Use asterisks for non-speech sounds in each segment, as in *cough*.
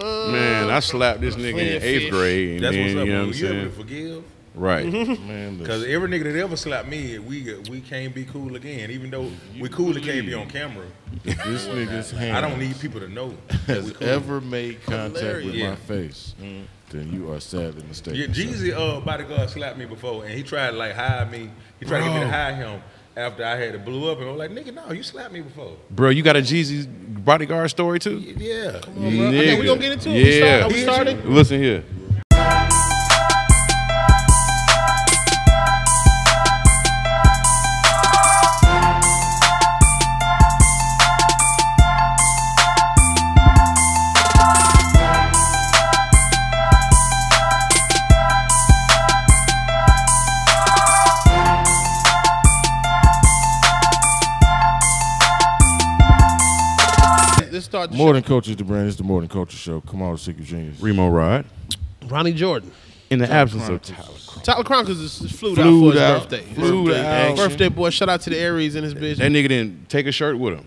Man, I slapped this nigga in of eighth fish. grade. And That's then, what's up. you know what I'm You able to saying? forgive? Right. Man, Because every nigga that ever slapped me, we we can't be cool again. Even though we cool, it can't be on camera. *laughs* this nigga's hand *laughs* I don't need people to know. that we has cool. ever made contact with Yeah. my face, then you are sadly mistaken. Yeah, Jeezy uh, bodyguard slapped me before, and he tried to like hide me. He tried to get me to Bro. hire him after I had it blew up, and I was like, "Nigga, no, you slapped me before." Bro, you got a Jeezy bodyguard story too? Yeah, Come on, bro. Okay, we gonna get into it. We Yeah. start- are we starting? Listen here. Let's start the More show. than coaches, the brand. It's the More Than Culture Show. Come on, Secret Genius. Reemo Rod. Ronnie Jordan. In the absence of Chronicles. Tyler. Tyler Chronicles is, is flew out for his out. birthday. Flew Birthday. out. Birthday boy. Shout out to the Aries and his bitch. That nigga didn't take a shirt with him.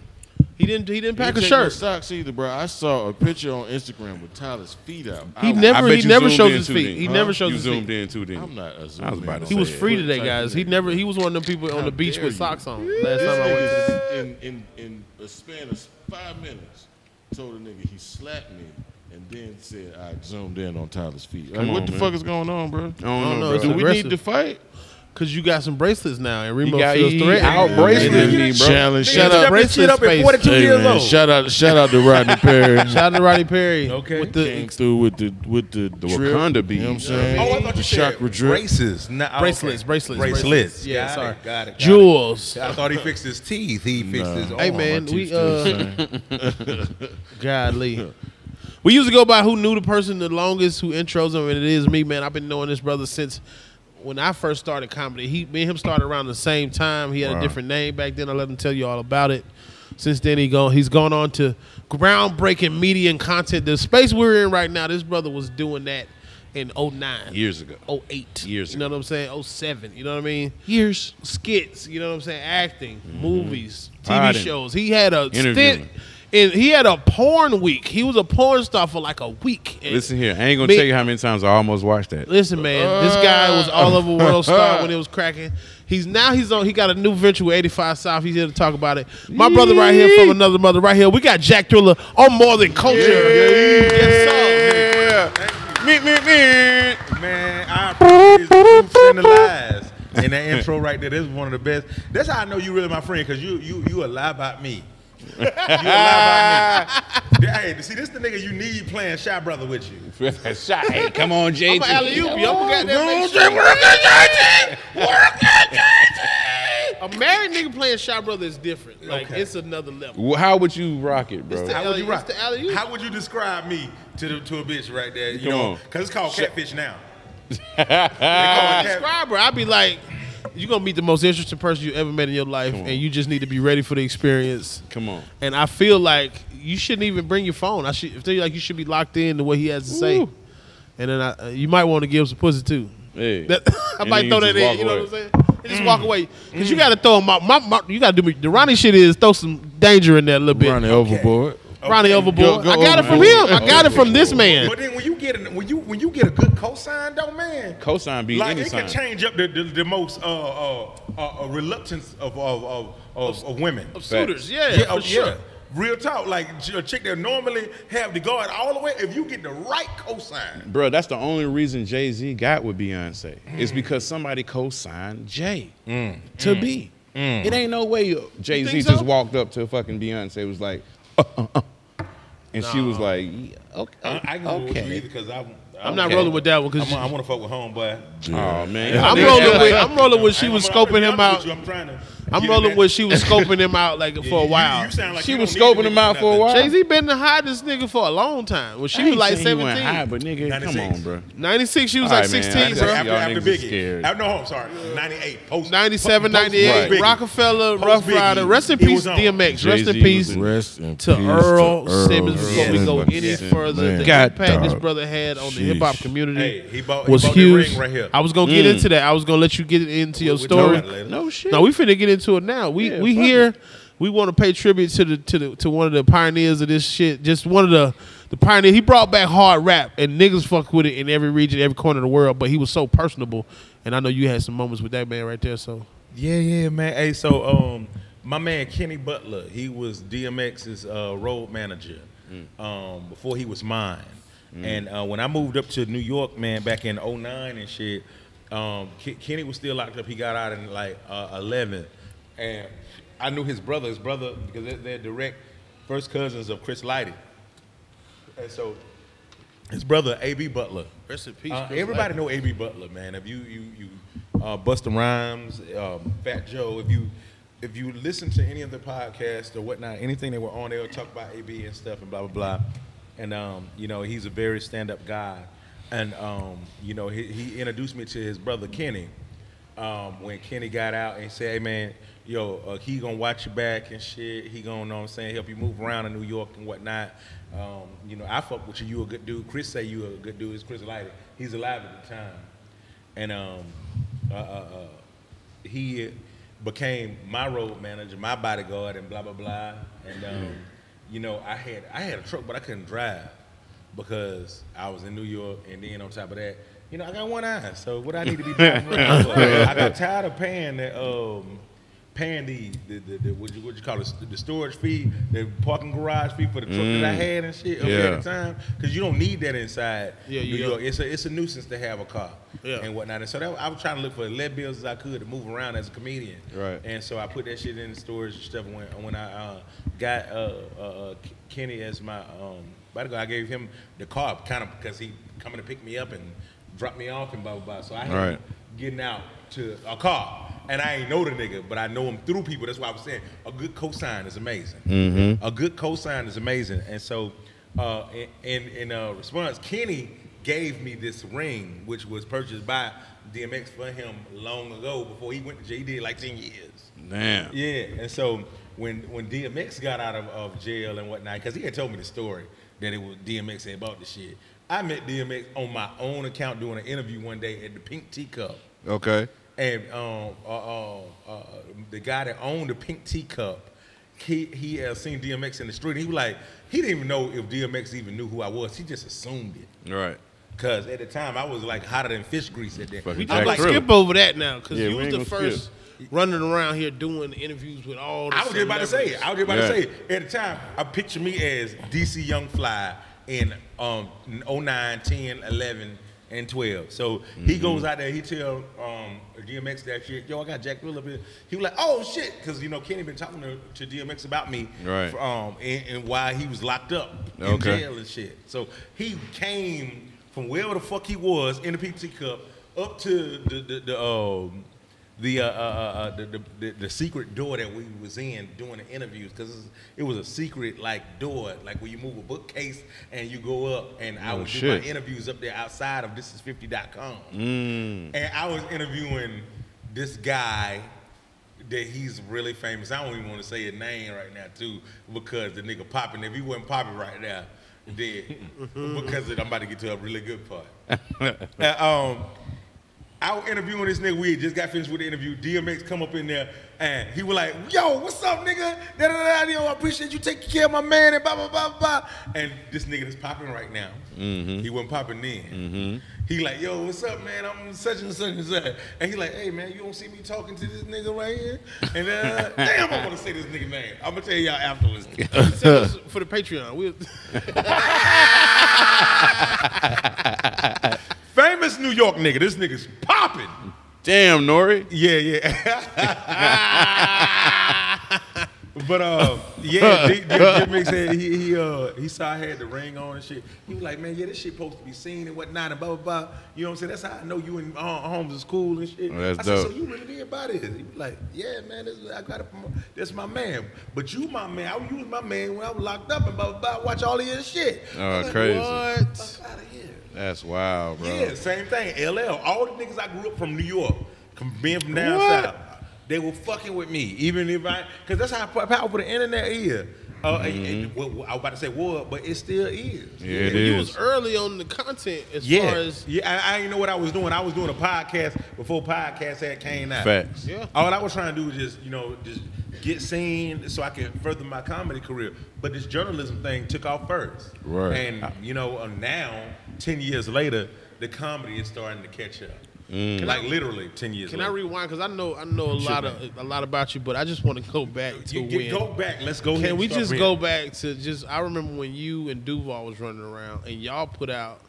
He didn't. He didn't pack He a didn't take no shirt. socks either, bro. I saw a picture on Instagram with Tyler's feet out. He I- never. bet He never zoomed shows his feet. then. He Huh? never shows You his zoomed feet. in too then. I'm not a I was about to on He was free it. today, guys. He never. He was one of them people on the beach with you. socks on. Last time I went. To the, nigga in, in, in a span of five minutes told a nigga he slapped me and then said I zoomed in on Tyler's feet. Like, Come what on, the man. fuck is going on, bro? I don't don't know, know, bro. it's Do we need to fight? Cause you got some bracelets now, and Reemo got feels threatened. out bracelet me, bro. Challenge. Shout out. stepped this shit up at 42 Hey, years man, old. shout out, shout out to *laughs* Rodney Perry. Shout out to Rodney Perry. Okay. With the Came through with the with the, The drip, Wakanda beat. You know what I'm saying? Oh, I thought the you said chakra drip. braces. Nah, okay. bracelets, bracelets, bracelets. Yeah, Got sorry. It, got it. Got jewels. It. I thought he fixed his teeth. He fixed Nah. his. Hey arm. man, we uh, *laughs* godly. *laughs* We used to go by who knew the person the longest, who intros him, and it is me, man. I've been knowing this brother since when I first started comedy. He, me and him started around the same time. He had Wow. a different name back then. I let him tell you all about it. Since then, he gone. He's gone on to groundbreaking media and content. The space we're in right now, this brother was doing that in 09. Years ago. 08. Years ago. You know what I'm saying? 07. You know what I mean? Years. skits, you know what I'm saying, acting, mm-hmm. movies, TV Pardon. shows. He had a stint and he had a porn week. He was a porn star for like a week. And Listen here. I ain't gonna Me- tell you how many times I almost watched that. listen, man, this guy was all over World Star when it was cracking. He's now he's on. He got a new venture with 85 South. He's here to talk about it. My brother right here from another mother right here. We got Jack Thriller on More Than Culture. Yes, sir. Me, me, me. Man, I appreciate truths and the lies. And that intro right there, this is one of the best. That's how I know you really my friend, because you you you a lie about me. You a lie me. *laughs* Hey, see, this the nigga you need playing Shy Brother with you. *laughs* Shot. Hey, come on, JT. I'm an alley oop. I'm got that. Come on, make sure- JT. A married nigga playing Shot Brother is different. Like Okay. it's another level. Well, How would you rock it, bro? It's the- How would you rock? it's the. How would you describe me to the, to a bitch right there? You Come know, because it's called catfish now. *laughs* they call it cat- describe her, I'd be like, you're gonna meet the most interesting person you ever met in your life, and you just need to be ready for the experience. Come on. And I feel like you shouldn't even bring your phone. I should I feel like you should be locked in to what he has to say. Woo. And then I, uh, you might want to give some pussy too. Hey. *laughs* That, *laughs* I might throw that in. You know away. what I'm saying? And just walk away because you got to throw him out. My, my, you got to do me. The Ronnie shit is throw some danger in there a little bit. Ronnie overboard. Ronnie overboard. Go- go I got it from overboard. him. I got it from this man. But then when you get a, when you when you get a good cosign though, man, Cosign be like any it sign. can change up the the, the most uh, uh, uh, uh, reluctance of of, of, of, of women. Of suitors, yeah, yeah, for oh, sure. yeah. Real talk, like a chick that normally have the guard all the way. If you get the right cosign, Bro, that's the only reason Jay Z got with Beyonce. It's because somebody co-signed Jay to be. It ain't no way Jay Z think just walked up to fucking Beyonce and was like, uh, uh, uh. And she was like, yeah, okay, I, I can go with you okay. because I'm. I'm not Okay. rolling with that one because I'm, want to fuck with homeboy. Oh man, I'm rolling with I'm rolling with she was I'm scoping him out. I'm trying to. I'm rolling that- with she was *laughs* scoping him out like for a while. You, sound like She you was scoping him out for a while. Jay Z been to hide this nigga for a long time. When she I was like saying 17, high, but nigga, come on, bro. 96, she was All like right, man. 16, bro. see After, y'all after Biggie. scared. Uh, no, I'm sorry. 98. Post, 97, post- 98, post Biggie. Rockefeller, Post Rough Biggie. Rider. Rest in peace. DMX. Rest in peace Rest in to peace Earl to Earl Simmons before we go any further. The impact this brother had on the hip hop community he was he bought the huge. right here. I was gonna get into that. I was gonna let you get into your story. about it later. No shit. No, we finna get into it now. We Yeah, we fuck here. We want to pay tribute to the to the to one of the pioneers of this shit. Just one of the the pioneer. He brought back hard rap, and niggas fuck with it in every region, every corner of the world. But he was so personable, and I know you had some moments with that man right there. So Yeah, yeah, man. Hey, so um, my man Kenny Butler, he was DMX's uh, road manager um, before he was mine. And uh, when I moved up to New York, man, back in 09 and shit, um, Ke- Kenny was still locked up. He got out in like uh, 11. And I knew his brother, his brother, because they're, they're direct first cousins of Chris Lighty. And so his brother, A.B. Butler, rest in peace. uh, everybody Lighty. know A.B. Butler, man. If you you you uh, Busta Rhymes, um, Fat Joe, if you if you listen to any of the podcasts or whatnot, anything that were on, they'll talk about A.B. and stuff and blah blah blah. And um, you know, he's a very stand-up guy. And um, you know, he, he introduced me to his brother Kenny. Um, when Kenny got out and said, "Hey man, yo, uh, he gonna watch your back and shit. He gonna, know what I'm saying, help you move around in New York and whatnot." Um, you know, I fuck with you. You a good dude. Chris say you a good dude. It's Chris Lighty. He's alive at the time, and um, uh, uh, uh, he became my road manager, my bodyguard, and blah blah blah. And um, you know, I had I had a truck, but I couldn't drive because I was in New York, and then on top of that, you know, I got one eye. So what I need to be *laughs* doing? I got tired of paying that um, paying the the, the, the what, you, what you call it the storage fee, the parking garage fee for the truck that I had and shit up Yeah. at the time, because you don't need that inside Yeah, New you York. It's a it's a nuisance to have a car Yeah. and whatnot. And so that, I was trying to look for as lead bills as I could to move around as a comedian. Right. And so I put that shit in the storage and stuff. When when I uh, got uh, uh, uh, Kenny as my um, bodyguard, I gave him the car kind of because he coming to pick me up and drop me off and blah blah blah. So I had Right. Getting out to a car. And I ain't know the nigga, but I know him through people. That's why I was saying a good cosign is amazing. A good cosign is amazing. And so, uh, in in, in uh, response, Kenny gave me this ring, which was purchased by DMX for him long ago before he went to jail. He did like ten years. Damn. Yeah, and so when when DMX got out of, of jail and whatnot, because he had told me the story that it was DMX had bought the shit. I met DMX on my own account doing an interview one day at the Pink Teacup. Okay. And um, uh, uh, uh, the guy that owned the Pink Teacup, he he had seen DMX in the street. He was like, he didn't even know if DMX even knew who I was. He just assumed it. Right. Cause at the time I was like hotter than fish grease at that. Fucking We Jack just like Thriller. skip over that now because Yeah, you was the gonna first running around here doing interviews with all. The I was just about to say it. I was just about Yeah. to say it. At the time, I picture me as DC Young Fly in um 09, 10, 11, and 12. So he goes out there, he tell um DMX that shit, yo, I got Jack Will up here. He was like, oh shit, because you know Kenny been talking to, to DMX about me, Right. for, um, and, and why he was locked up in Okay. jail and shit. So he came from wherever the fuck he was in the PT Cup up to the the, the um the, uh, uh, uh, the, the, the the secret door that we was in doing the interviews because it was a secret like door like where you move a bookcase and you go up and I Oh, would do my interviews up there outside of thisis50.com Mm. and I was interviewing this guy that he's really famous. I don't even want to say his name right now too because the nigga popping. If he wasn't popping right now, then *laughs* because I'm about to get to a really good part. *laughs* Uh, um, I was interviewing this nigga. We had just got finished with the interview. DMX come up in there and he was like, "Yo, what's up, nigga? Da, da, da, yo, I appreciate you taking care of my man." And blah blah blah blah. And this nigga is popping right now. He wasn't popping then. He like, "Yo, what's up, man? I'm such and such and such." And he like, "Hey, man, you don't see me talking to this nigga right here?" And uh, *laughs* damn, I want to say this nigga name. I'm gonna tell y'all afterwards. *laughs* Send for the Patreon. We'll, *laughs* Famous New York nigga. This nigga's popping. Damn, Nori. Yeah, yeah. *laughs* but uh, yeah, *laughs* D- D- DMX said he he uh he saw I had the ring on and shit. He was like, man, yeah, this shit supposed to be seen and whatnot and blah blah blah. You know what I'm saying? That's how I know you and uh, Holmes is cool and shit. Oh, that's I said, dope. so you really did about it? He was like, yeah, man, this, I got it. From, that's my man. But you my man. I you was my man when I was locked up and blah blah blah. Watch all of your shit. Oh, I'm like, crazy. what? Fuck out of here. That's wild, bro. Yeah, same thing. LL. All the niggas I grew up from New York, from being from down What? south, they were fucking with me, even if I, because that's how powerful the internet is. Uh, and- and- well, well, I was about to say what, but it still is. Mm-hmm. Yeah, it you was early on the content as Yeah, far as yeah. I, I didn't know what I was doing. I was doing a podcast before podcast had came out. Facts. Yeah. All I was trying to do was just, you know, just get seen so I can further my comedy career. But this journalism thing took off first. Right. And you know, uh, now ten years later, the comedy is starting to catch up. Mm. Like literally ten years. Can I rewind? Because I know I know a Sure, lot of a lot about you, but I just want to go back to You when. go back. Let's go. Can we just from go back to just? I remember when you and Duval was running around, and y'all put out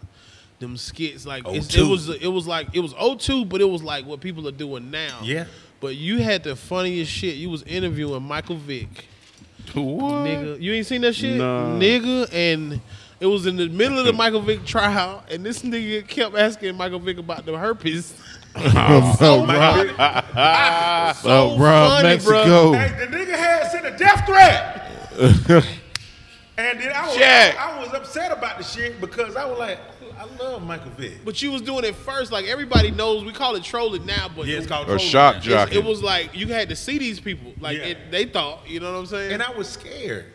them skits. Like it was, it was like it was O2, but it was like what people are doing now. Yeah. But you had the funniest shit. You was interviewing Michael Vick, What? nigga. You ain't seen that shit, Nah. nigga, and. It was in the middle of the *laughs* Michael Vick trial, and this nigga kept asking Michael Vick about the herpes. *laughs* Oh, *laughs* Michael Rob, Vick- ah, So Rob, funny, Mexico. Hey, the nigga had sent a death threat. and then I was. I, was upset about the shit because I was like, I love Michael Vick. But you was doing it first, like everybody knows. We call it trolling now, but Yeah, it's called trolling shock jock. It was like you had to see these people, like Yeah. it, they thought. You know what I'm saying? And I was scared.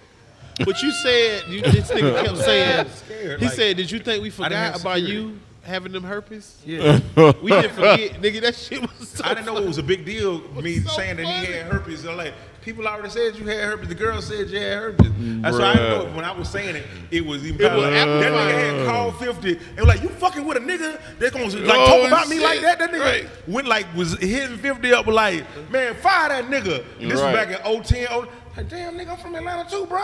But you said you, this *laughs* nigga kept saying. Scared, He like- said, "Did you think we forgot about security. you having them herpes? Yeah. We didn't forget, nigga. That shit was so. I didn't know it was a big deal. *laughs* Me so saying that he had herpes. I'm like, people already said you had herpes. The girl said you had herpes. That's why I didn't know when I was saying it, it was even. It was that nigga had called fifty and was like, you fucking with a nigga that's gonna like Oh, talk about me like that. That nigga Right. went like was hitting fifty up like, man, fire that nigga. And this Right. was back in 010. Oh, like, damn nigga, I'm from Atlanta too, bro.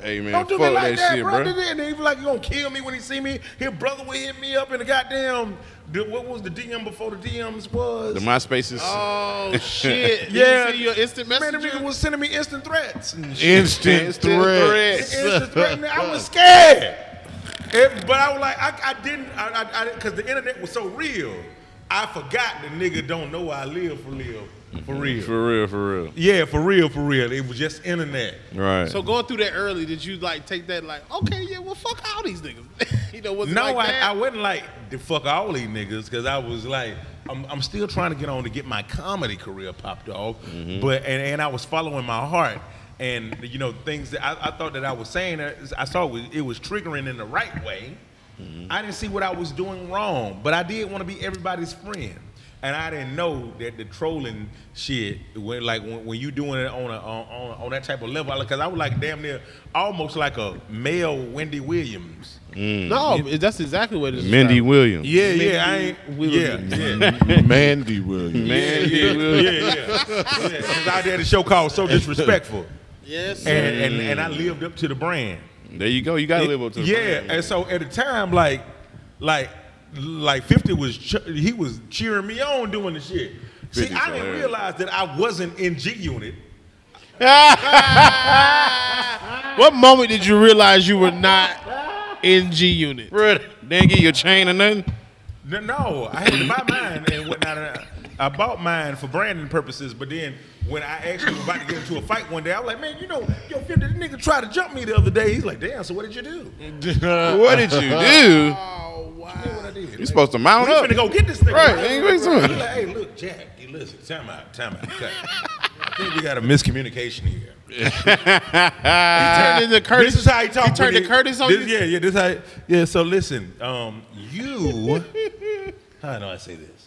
Hey man, Don't do fuck me like that, that, shit, bro. bro. And then he was like, you gonna kill me when he see me. His brother would hit me up in the goddamn. The, what was the DM before the DMs was? The MySpaces. Oh *laughs* shit! Yeah. You see your instant Man, the messenger. nigga was sending me instant threats and *laughs* shit. Instant, Instant threats. Instant threat, *laughs* man, I was scared. It- but I was like, I, I didn't, I, I, because the internet was so real. I forgot the nigga don't know I live for real, Mm-hmm. for real. For real, for real. yeah, for real, for real. It was just internet. Right. So going through that early, did you like take that like, okay, yeah, well, fuck all these niggas. *laughs* you know, was it No, like I, that? I wasn't like the fuck all these niggas because I was like, I'm, I'm still trying to get on to get my comedy career popped off, mm-hmm. but and, and I was following my heart. And you know things that I, I thought that I was saying, uh, I saw it was, it was triggering in the right way. Mm-hmm. I didn't see what I was doing wrong, but I did want to be everybody's friend. And I didn't know that the trolling shit, when like when, when you doing it on a on, on, on that type of level, because I was like damn near almost like a male Wendy Williams. Mm. no, that's exactly what it is. Mindy Williams. Yeah, Mindy yeah, I ain't. Yeah, Williams. yeah, *laughs* Mandy Williams. Man, yeah, yeah, yeah. yeah. Cause I did a show called "So Disrespectful," Yes. and, and and I lived up to the brand. There you go. You gotta live up to the yeah, brand, man. and so at the time, like, like, like Fifty was he was cheering me on doing the shit. See, I didn't hilarious. realize that I wasn't in G Unit. *laughs* What moment did you realize you were not in G Unit? Bro, they didn't give you a chain or nothing. No, no, I had to buy mine and whatnot. And I- I bought mine for branding purposes, but then when I actually was about to get into a fight one day, I was like, man, you know, yo, 50, this nigga tried to jump me the other day. He's like, damn, so what did you do? *laughs* what did you do? Oh wow. What I did. You supposed to mount We up. finna go get this thing. Right, ain't we doing? He's like, hey, look, Jack, you listen, time out, time out. Okay. I think we got a miscommunication here. *laughs* He turned into Curtis. This is how he talked. He turned with to. Curtis on this, you. Yeah, yeah. This how. Yeah. So listen, um, you. *laughs* how do I say this?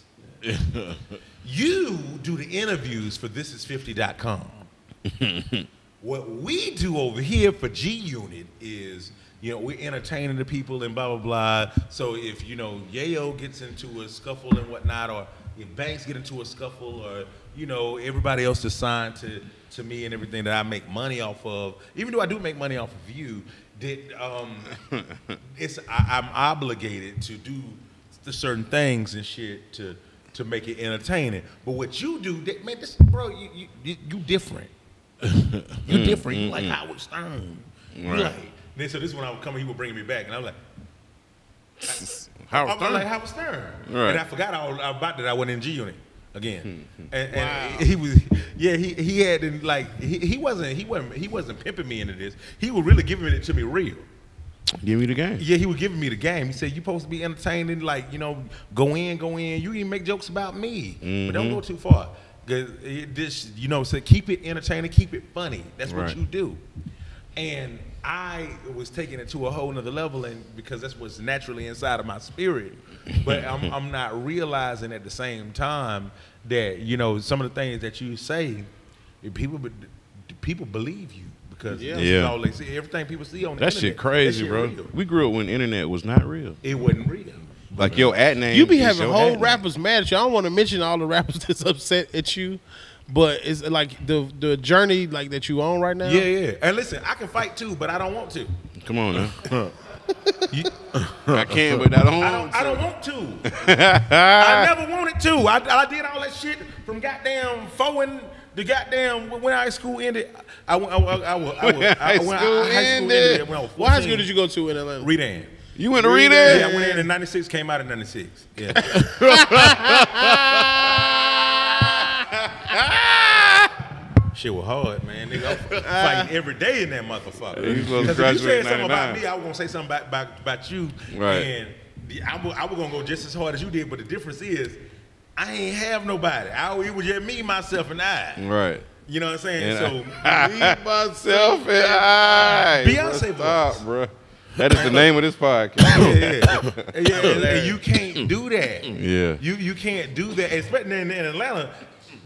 *laughs* you do the interviews for thisis50.com. *laughs* what we do over here for G Unit is, you know, we're entertaining the people and blah blah blah. So if you know Yayo gets into a scuffle and whatnot, or if Banks get into a scuffle, or you know everybody else is signed to to me and everything that I make money off of, even though I do make money off of you, that um, *laughs* it's I, I'm obligated to do the certain things and shit to to make it entertaining. But what you do, man, this bro, you you, you, you different. *laughs* you different. You like mm-hmm. Howard Stern. Right. like. Then so this is when I would come, he would bring me back, and I was like, *laughs* Howard I'm Stern. like Howard Stern. Right. And I forgot all about that. I went in G Unit again, hmm, hmm, hmm, and, and Wow. he was yeah he he had to, like he, he wasn't he wasn't he wasn't pimping me into this. He was really giving it to me real. Give me the game. Yeah, he was giving me the game. He said, "You supposed to be entertaining, like you know, go in, go in. You even make jokes about me, but don't Mm-hmm. go too far. Cause it, this, you know, so keep it entertaining, keep it funny. That's what Right. you do." And I was taking it to a whole nother level, and because that's what's naturally inside of my spirit. But I'm, *laughs* I'm not realizing at the same time that you know some of the things that you say, people, people believe you because Yeah. Yeah. all they see. Everything people see on the That shit crazy, that shit bro. real. We grew up when internet was not real. It wasn't real. Like your uh, at name. You be having whole at name. rappers mad at you. I don't want to mention all the rappers *laughs* that's upset at you, but it's like the the journey like that you on right now. Yeah, yeah. And listen, I can fight too, but I don't want to. Come on now. *laughs* You- I can, but I don't. I don't. I don't want to. *laughs* I never wanted to. I, I did all that shit from goddamn four and the goddamn when high school ended. I went. I, I, I, I, I, I, High when school high school ended. ended. When I was What high school did you go to in Atlanta? Redan. You went to read Yeah. I went in in '96. Came out in '96. Yeah. *laughs* Shit was hard, man. Nigga, I'm *laughs* ah. fighting every day in that motherfucker. Yeah, you supposed to 'Cause if you said something about me, I was gonna say something about, about, about you. Right. And the, I, was, I was gonna go just as hard as you did, but the difference is, I ain't have nobody. I, it was just me, myself, and I. Right. You know what I'm saying? And so *laughs* Myself and I. Beyonce bro. Stop, bro. That is the name of this podcast. yeah, yeah, yeah, *laughs* and, and you can't do that. Yeah. you you can't do that. Especially in, in Atlanta,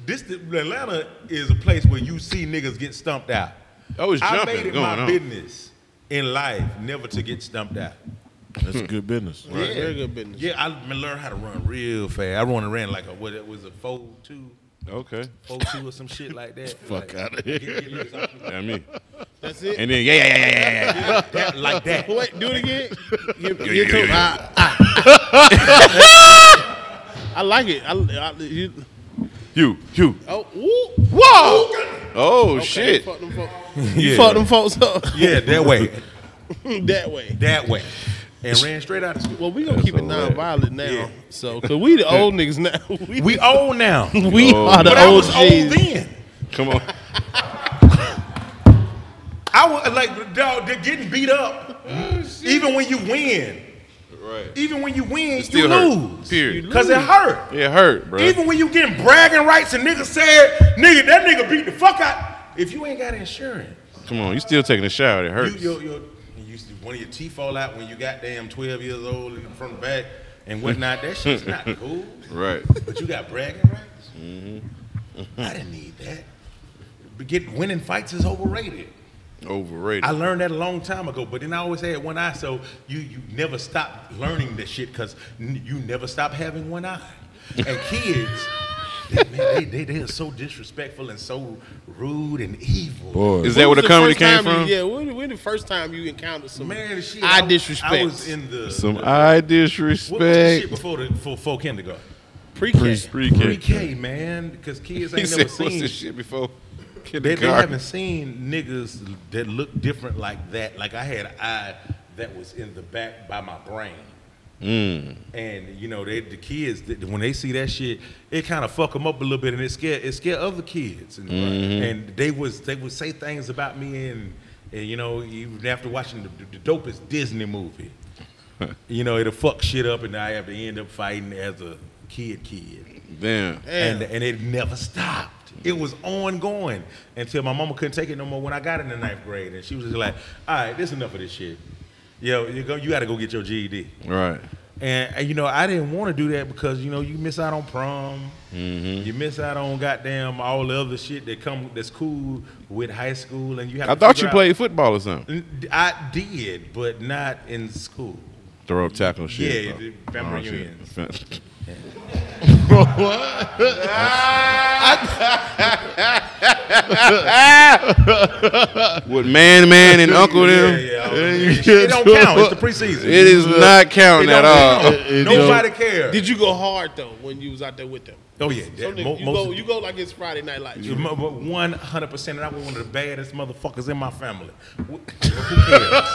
this Atlanta is a place where you see niggas get stumped out. Oh, it's I jumping. made it going my on. business in life never to get stumped out. That's good business. *laughs* Right. Very good business. Yeah, I learned how to run real fast. I run ran like a what it was a four two, Okay. four two or some shit like that. *laughs* Fuck like, outta get- here. get niggas off. Yeah, me. That's it. And then yeah, yeah, yeah, yeah, yeah, yeah. Like that. *laughs* Wait, do it again. You, Yeah, you yeah, too- yeah, I, I, ah. I like it. I, I, you, You, you. oh, woo. Whoa! Oh Okay, shit! Fuck them folks. You Yeah. fuck them folks up Yeah, that way, that way. that way, and ran straight out of school. Well, we gonna keep it so bad. non-violent now. Yeah. So, cause we the old niggas now. *laughs* We, We old now, *laughs* we Oh, are the but I old was old then. Come on. I was like, dog, they're getting beat up. Oh, even when you win, Right. even when you win, you Still hurt. lose. Period. Because it hurt. It hurt, bro. Even when you getting bragging rights and niggas said, nigga, that nigga beat the fuck out. If you ain't got insurance, Come on, you still taking a shower? It you, hurts. your, your, you, one of your teeth fall out when you got damn 12 years old and from the back and whatnot. That *laughs* shit's not cool. Right. But you got bragging rights. Mm-hmm. I didn't need that. But get winning fights is overrated. Overrated. I learned that a long time ago, but then I always had one eye, so you you never stop learning this shit because you never stop having one eye. And kids, they, man, they, they they are so disrespectful and so rude and evil. Boy. Is that where the was comedy came time from? You, yeah, when, when the first time you encountered some Man, shit, I was- disrespect. I was in the Some the- I what was the shit disrespect. before the before, before kindergarten? pre-K. Pre-K. Pre-K, man, because kids He ain't said, never "What's seen. this shit before?" They, they haven't seen niggas that look different like that. Like I had an eye that was in the back by my brain. Mm. And you know, they the kids when they see that shit, it kind of fuck them up a little bit, and it scare it scare other kids, and, and they was they would say things about me, and, and you know, even after watching the, the dopest Disney movie, *laughs* you know, it'll fuck shit up, and I have to end up fighting as a kid, kid, Damn. and and it never stopped. It was ongoing until my mama couldn't take it no more when I got in the ninth grade, and she was just like, "All right, this is enough of this shit. Yo, you go, you got to go get your GED." Right. And, and, you know, I didn't want to do that because you know you miss out on prom, Mm-hmm. you miss out on goddamn all the other shit that come that's cool with high school, and you have. I thought you out- played football or something. I did, but not in school. Throw up tackle shit. Yeah, family Oh, reunions. *laughs* *laughs* *laughs* *laughs* With man, man, and uncle them. Yeah, yeah. *laughs* it don't count. It's the preseason. It is not counting at all. count. It Nobody cares. Did you go hard though when you was out there with them? Oh yeah, Some that, niggas- mo- you go, you go like it's Friday night lights. One hundred percent, and I was one of the baddest motherfuckers in my family. Wh- *laughs* Who cares?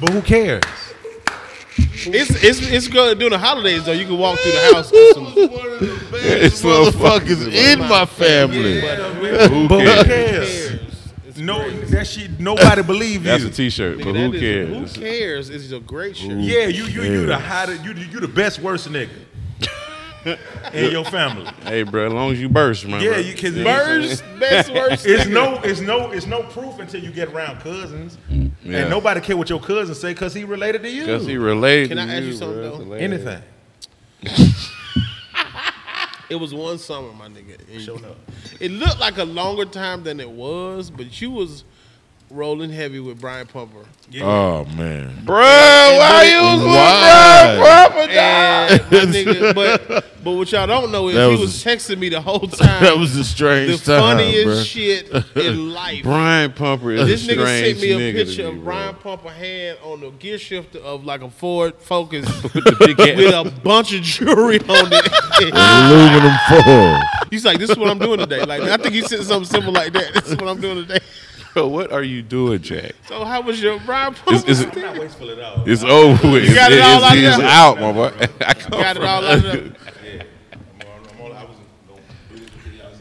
but who cares? It's it's it's good during the holidays though. You can walk through the house with some. *laughs* Of the It's baddest motherfuckers motherfuckers in my family. Who But who cares? cares? No, that shit. Nobody believe That's you. a T-shirt, but Nigga, who that is- cares? Who cares? It's a great shirt. yeah, you you you the hottest. You you the best worst nigga *laughs* in your family. Hey, bro, as long as you burst, man. Yeah, you can. burst. *laughs* best worst. It's no, it's no, it's no proof until you get around cousins, mm, Yeah. and nobody care what your cousins say because he related to you. Because he related Can to I ask you you, something, bro. though? Anything. *laughs* It was one summer, my nigga. and Showing up. It looked like a longer time than it was, but you was rolling heavy with Brian Pumper. Oh man. Bro, why you was with Brian Pumper, dog? And nigga, but but what y'all don't know is That he was- was texting me the whole *laughs* time. that was a the strange time, funniest bro. shit in life. Brian Pumper is This a nigga strange sent me a picture me, of. Brian Pumper hand on the gear shifter of like a Ford Focus *laughs* the big with a bunch of jewelry on it. *laughs* Aluminum foil. He's like, "This is what I'm doing today." Like, I think he said something simple like that. This is what I'm doing today. Bro, *laughs* what are you doing, Jack? So, how was your Brian Pumper? Is, is I'm not wasteful at all. it's over with. got it It's- all out it's, out, my boy. *laughs* I come Got it all out there. *laughs* Yeah. I'm on, I'm on, I was gonna do this because y'all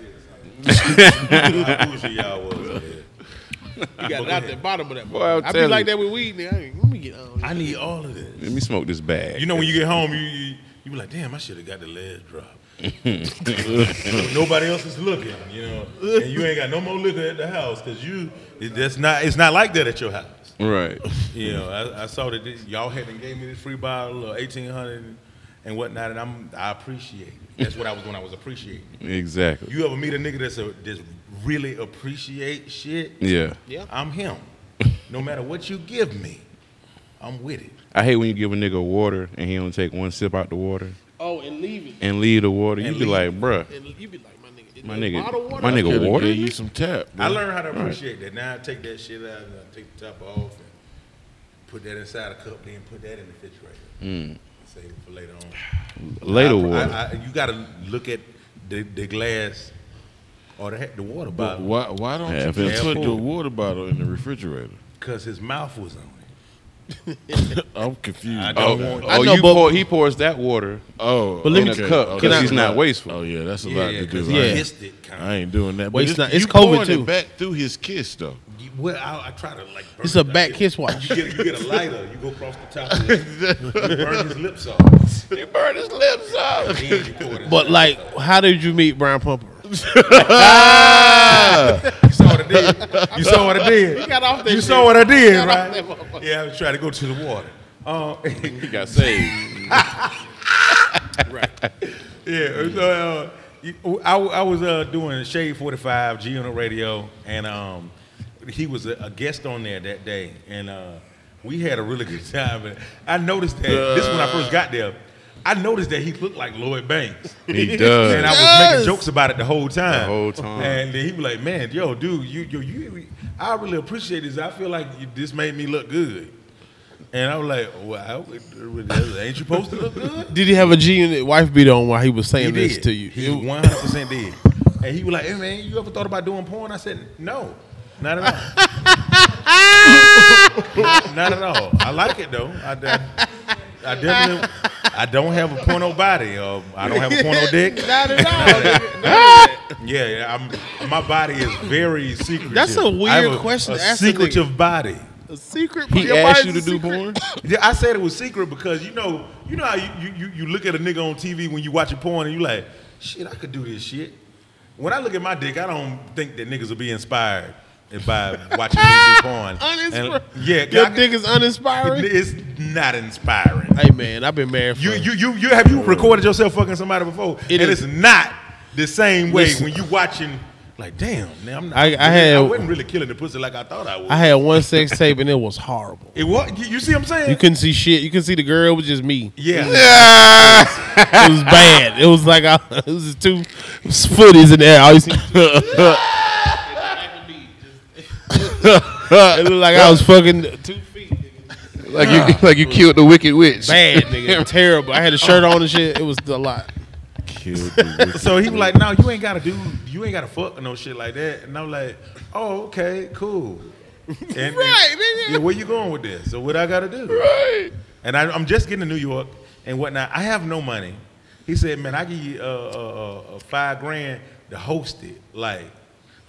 said it. How y'all was. yeah. He got it out the bottom of that. Boy, I'm I be telling like that with weed. Nigga. I Let me get on. I need all of this. Let me smoke this bag. You know when you get home, you you, you be like, damn, I should have got the lead drop. When *laughs* Nobody else is looking, you know, and you ain't got no more liquor at the house because you. That's not. It's not like that at your house. right. You know, I, I saw that this, y'all had and gave me this free bottle of eighteen hundred and whatnot, and I'm I appreciate it. That's what I was when I was appreciating. Exactly. You ever meet a nigga that's a that's really appreciate shit? Yeah. Yeah. I'm him. No matter what you give me, I'm with it. I hate when you give a nigga water and he only take one sip out the water Oh, and leave it. and leave the water. You And be like, bruh, And you be like, my nigga, my nigga, water? my nigga water. gave you some tap. I learned how to appreciate that. Now I take that shit out and I take the top off and put that inside a cup, then put that in the refrigerator. Mm. Save it for later on. *sighs* Later I- water. I, I, you got to look at the, the glass or the, the water But bottle why, why don't Yeah, you if just it's put the water bottle in the refrigerator? because his mouth was on it. I'm confused. I don't that. want- I oh, know, you but- pour, he pours that water Oh, But let in me- a okay. cup Oh, because I- he's not wasteful. Oh yeah, that's a Yeah, lot to do. Yeah. I, kissed it. Kind I ain't doing that. But it's it's, not- it's you COVID too. it back through his kiss though. Well, I, I try to like. burn It's a it. back kiss watch. You get, you get a lighter. You go across the top. Of it, *laughs* you burn his lips off. He burned his lips off. Then you pour it But inside. like, how did you meet Brian Pumper? You *laughs* saw *laughs* what I did. *laughs* You saw what I did. got off that You shit. saw what I did, Got off right? that. Yeah, I was trying to go to the water. Uh, *laughs* He got saved. *laughs* Right. Yeah, so, uh, I, I was uh, doing Shade 45 G on the radio, and um, he was a, a guest on there that day, and uh, we had a really good time. And I noticed that this is when I first got there. I noticed that he looked like Lloyd Banks. *laughs* He does. And I was Yes. making jokes about it the whole time. The whole time. And then he was like, "Man, yo, dude, you, you, you, I really appreciate this. I feel like you, this made me look good." And I was like, "Wow, ain't you supposed to look good?" Did he have a G unit wife beat on while he was saying he this to you? He one hundred percent *laughs* did. And he was like, "Hey man, you ever thought about doing porn?" I said, "No, not at all. *laughs* not at all. I like it though. I, de- I definitely, I don't have a porno body. Or I don't have a porno dick. *laughs* Not at all. *laughs* nigga. Yeah, yeah. I'm, my body is very secretive. That's a weird have question A, to ask a nigga. secretive body. A secret. He your asked you to a do porn. *laughs* Yeah, I said it was secret because you know, you know how you, you, you, you look at a nigga on TV when you watch a porn and you like, shit, I could do this shit. When I look at my dick, I don't think that niggas will be inspired by watching do *laughs* porn. And- yeah, Your I- dick is uninspiring. it's not inspiring. Hey man, I've been married. For You, you, you, you have you recorded yourself fucking somebody before, It and is- it's not the same way Listen. when you watching. Like, damn, man, I'm not. I- I had- I wasn't really killing the pussy like I thought I was. I had one sex tape and it was horrible. it was. You, see what I'm saying? You couldn't see shit. You couldn't see the girl. It was just me. yeah. *laughs* It was bad. It was like I, *laughs* it was just two footies in there. All you see. It looked like I was fucking two feet. nigga. Like you, like you killed the wicked witch. Bad nigga, *laughs* terrible. I had a shirt on and shit. It was a lot. Killed the *laughs* So he was like, "No, you ain't gotta do, you ain't gotta fuck no shit like that." And I'm like, "Oh, okay, cool." *laughs* And, and- Right, nigga. yeah, where you going with this? So what I gotta do? Right. And I, I'm just getting to New York and whatnot. I have no money. He said, "Man, I give you uh, uh, uh, uh, five grand to host it, like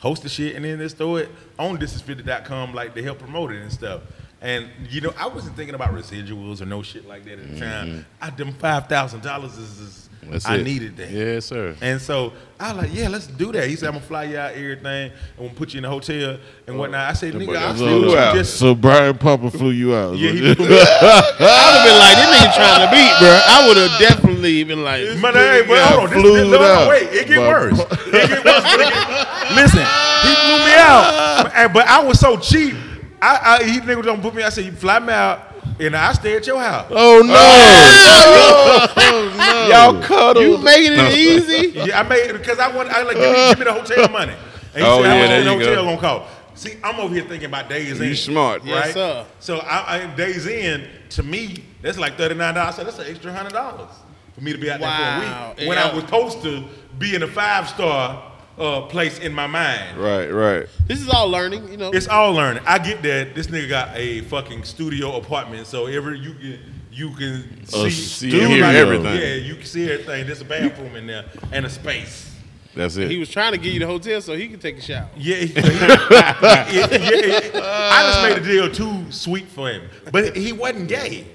host the shit, and then just throw it on thisis50.com, like to help promote it and stuff." And you know, I wasn't thinking about residuals or no shit like that at the time. Mm-hmm. I them five thousand dollars is, is That's I it. needed that. Yes, sir. And so I was like, yeah, let's do that. He said, I'm gonna fly you out, everything, and we'll put you in the hotel and whatnot. I said, nigga, I flew still you out. just So Brian Pumper flew you out. yeah, he *laughs* I would have been like, this nigga trying to beat, bro. I would have definitely been like, Man, hey, but Yeah, hold on. This, flew this, no, no, wait, it get worse. It get worse. It get- Listen, he flew me out, and- but I was so cheap. I, I he nigga don't put me. I said, you fly me out, and I stay at your house. oh no, uh, oh, Y'all cuddled. you making it easy. Yeah, I made it because I want. I like give me, give me the hotel *laughs* money. And he Oh, said, how yeah, much there the you go. hotel gonna cost? See, I'm over here thinking about Days Inn. You smart. right? Yes, sir. So I, I Days Inn to me that's like thirty nine dollars. I said that's an extra hundred dollars for me to be out Wow. there for a week when Yeah. I was supposed to be in a five star uh, place in my mind. Right, right. This is all learning, you know. It's all learning. I get that this nigga got a fucking studio apartment, so every you can you can see, see you hear like- everything. Yeah, you can see everything. There's a bathroom in there and a space. That's it. he was trying to get you the hotel so he could take a shower. Yeah, he- *laughs* yeah, yeah, I just made the deal too sweet for him, but he wasn't gay.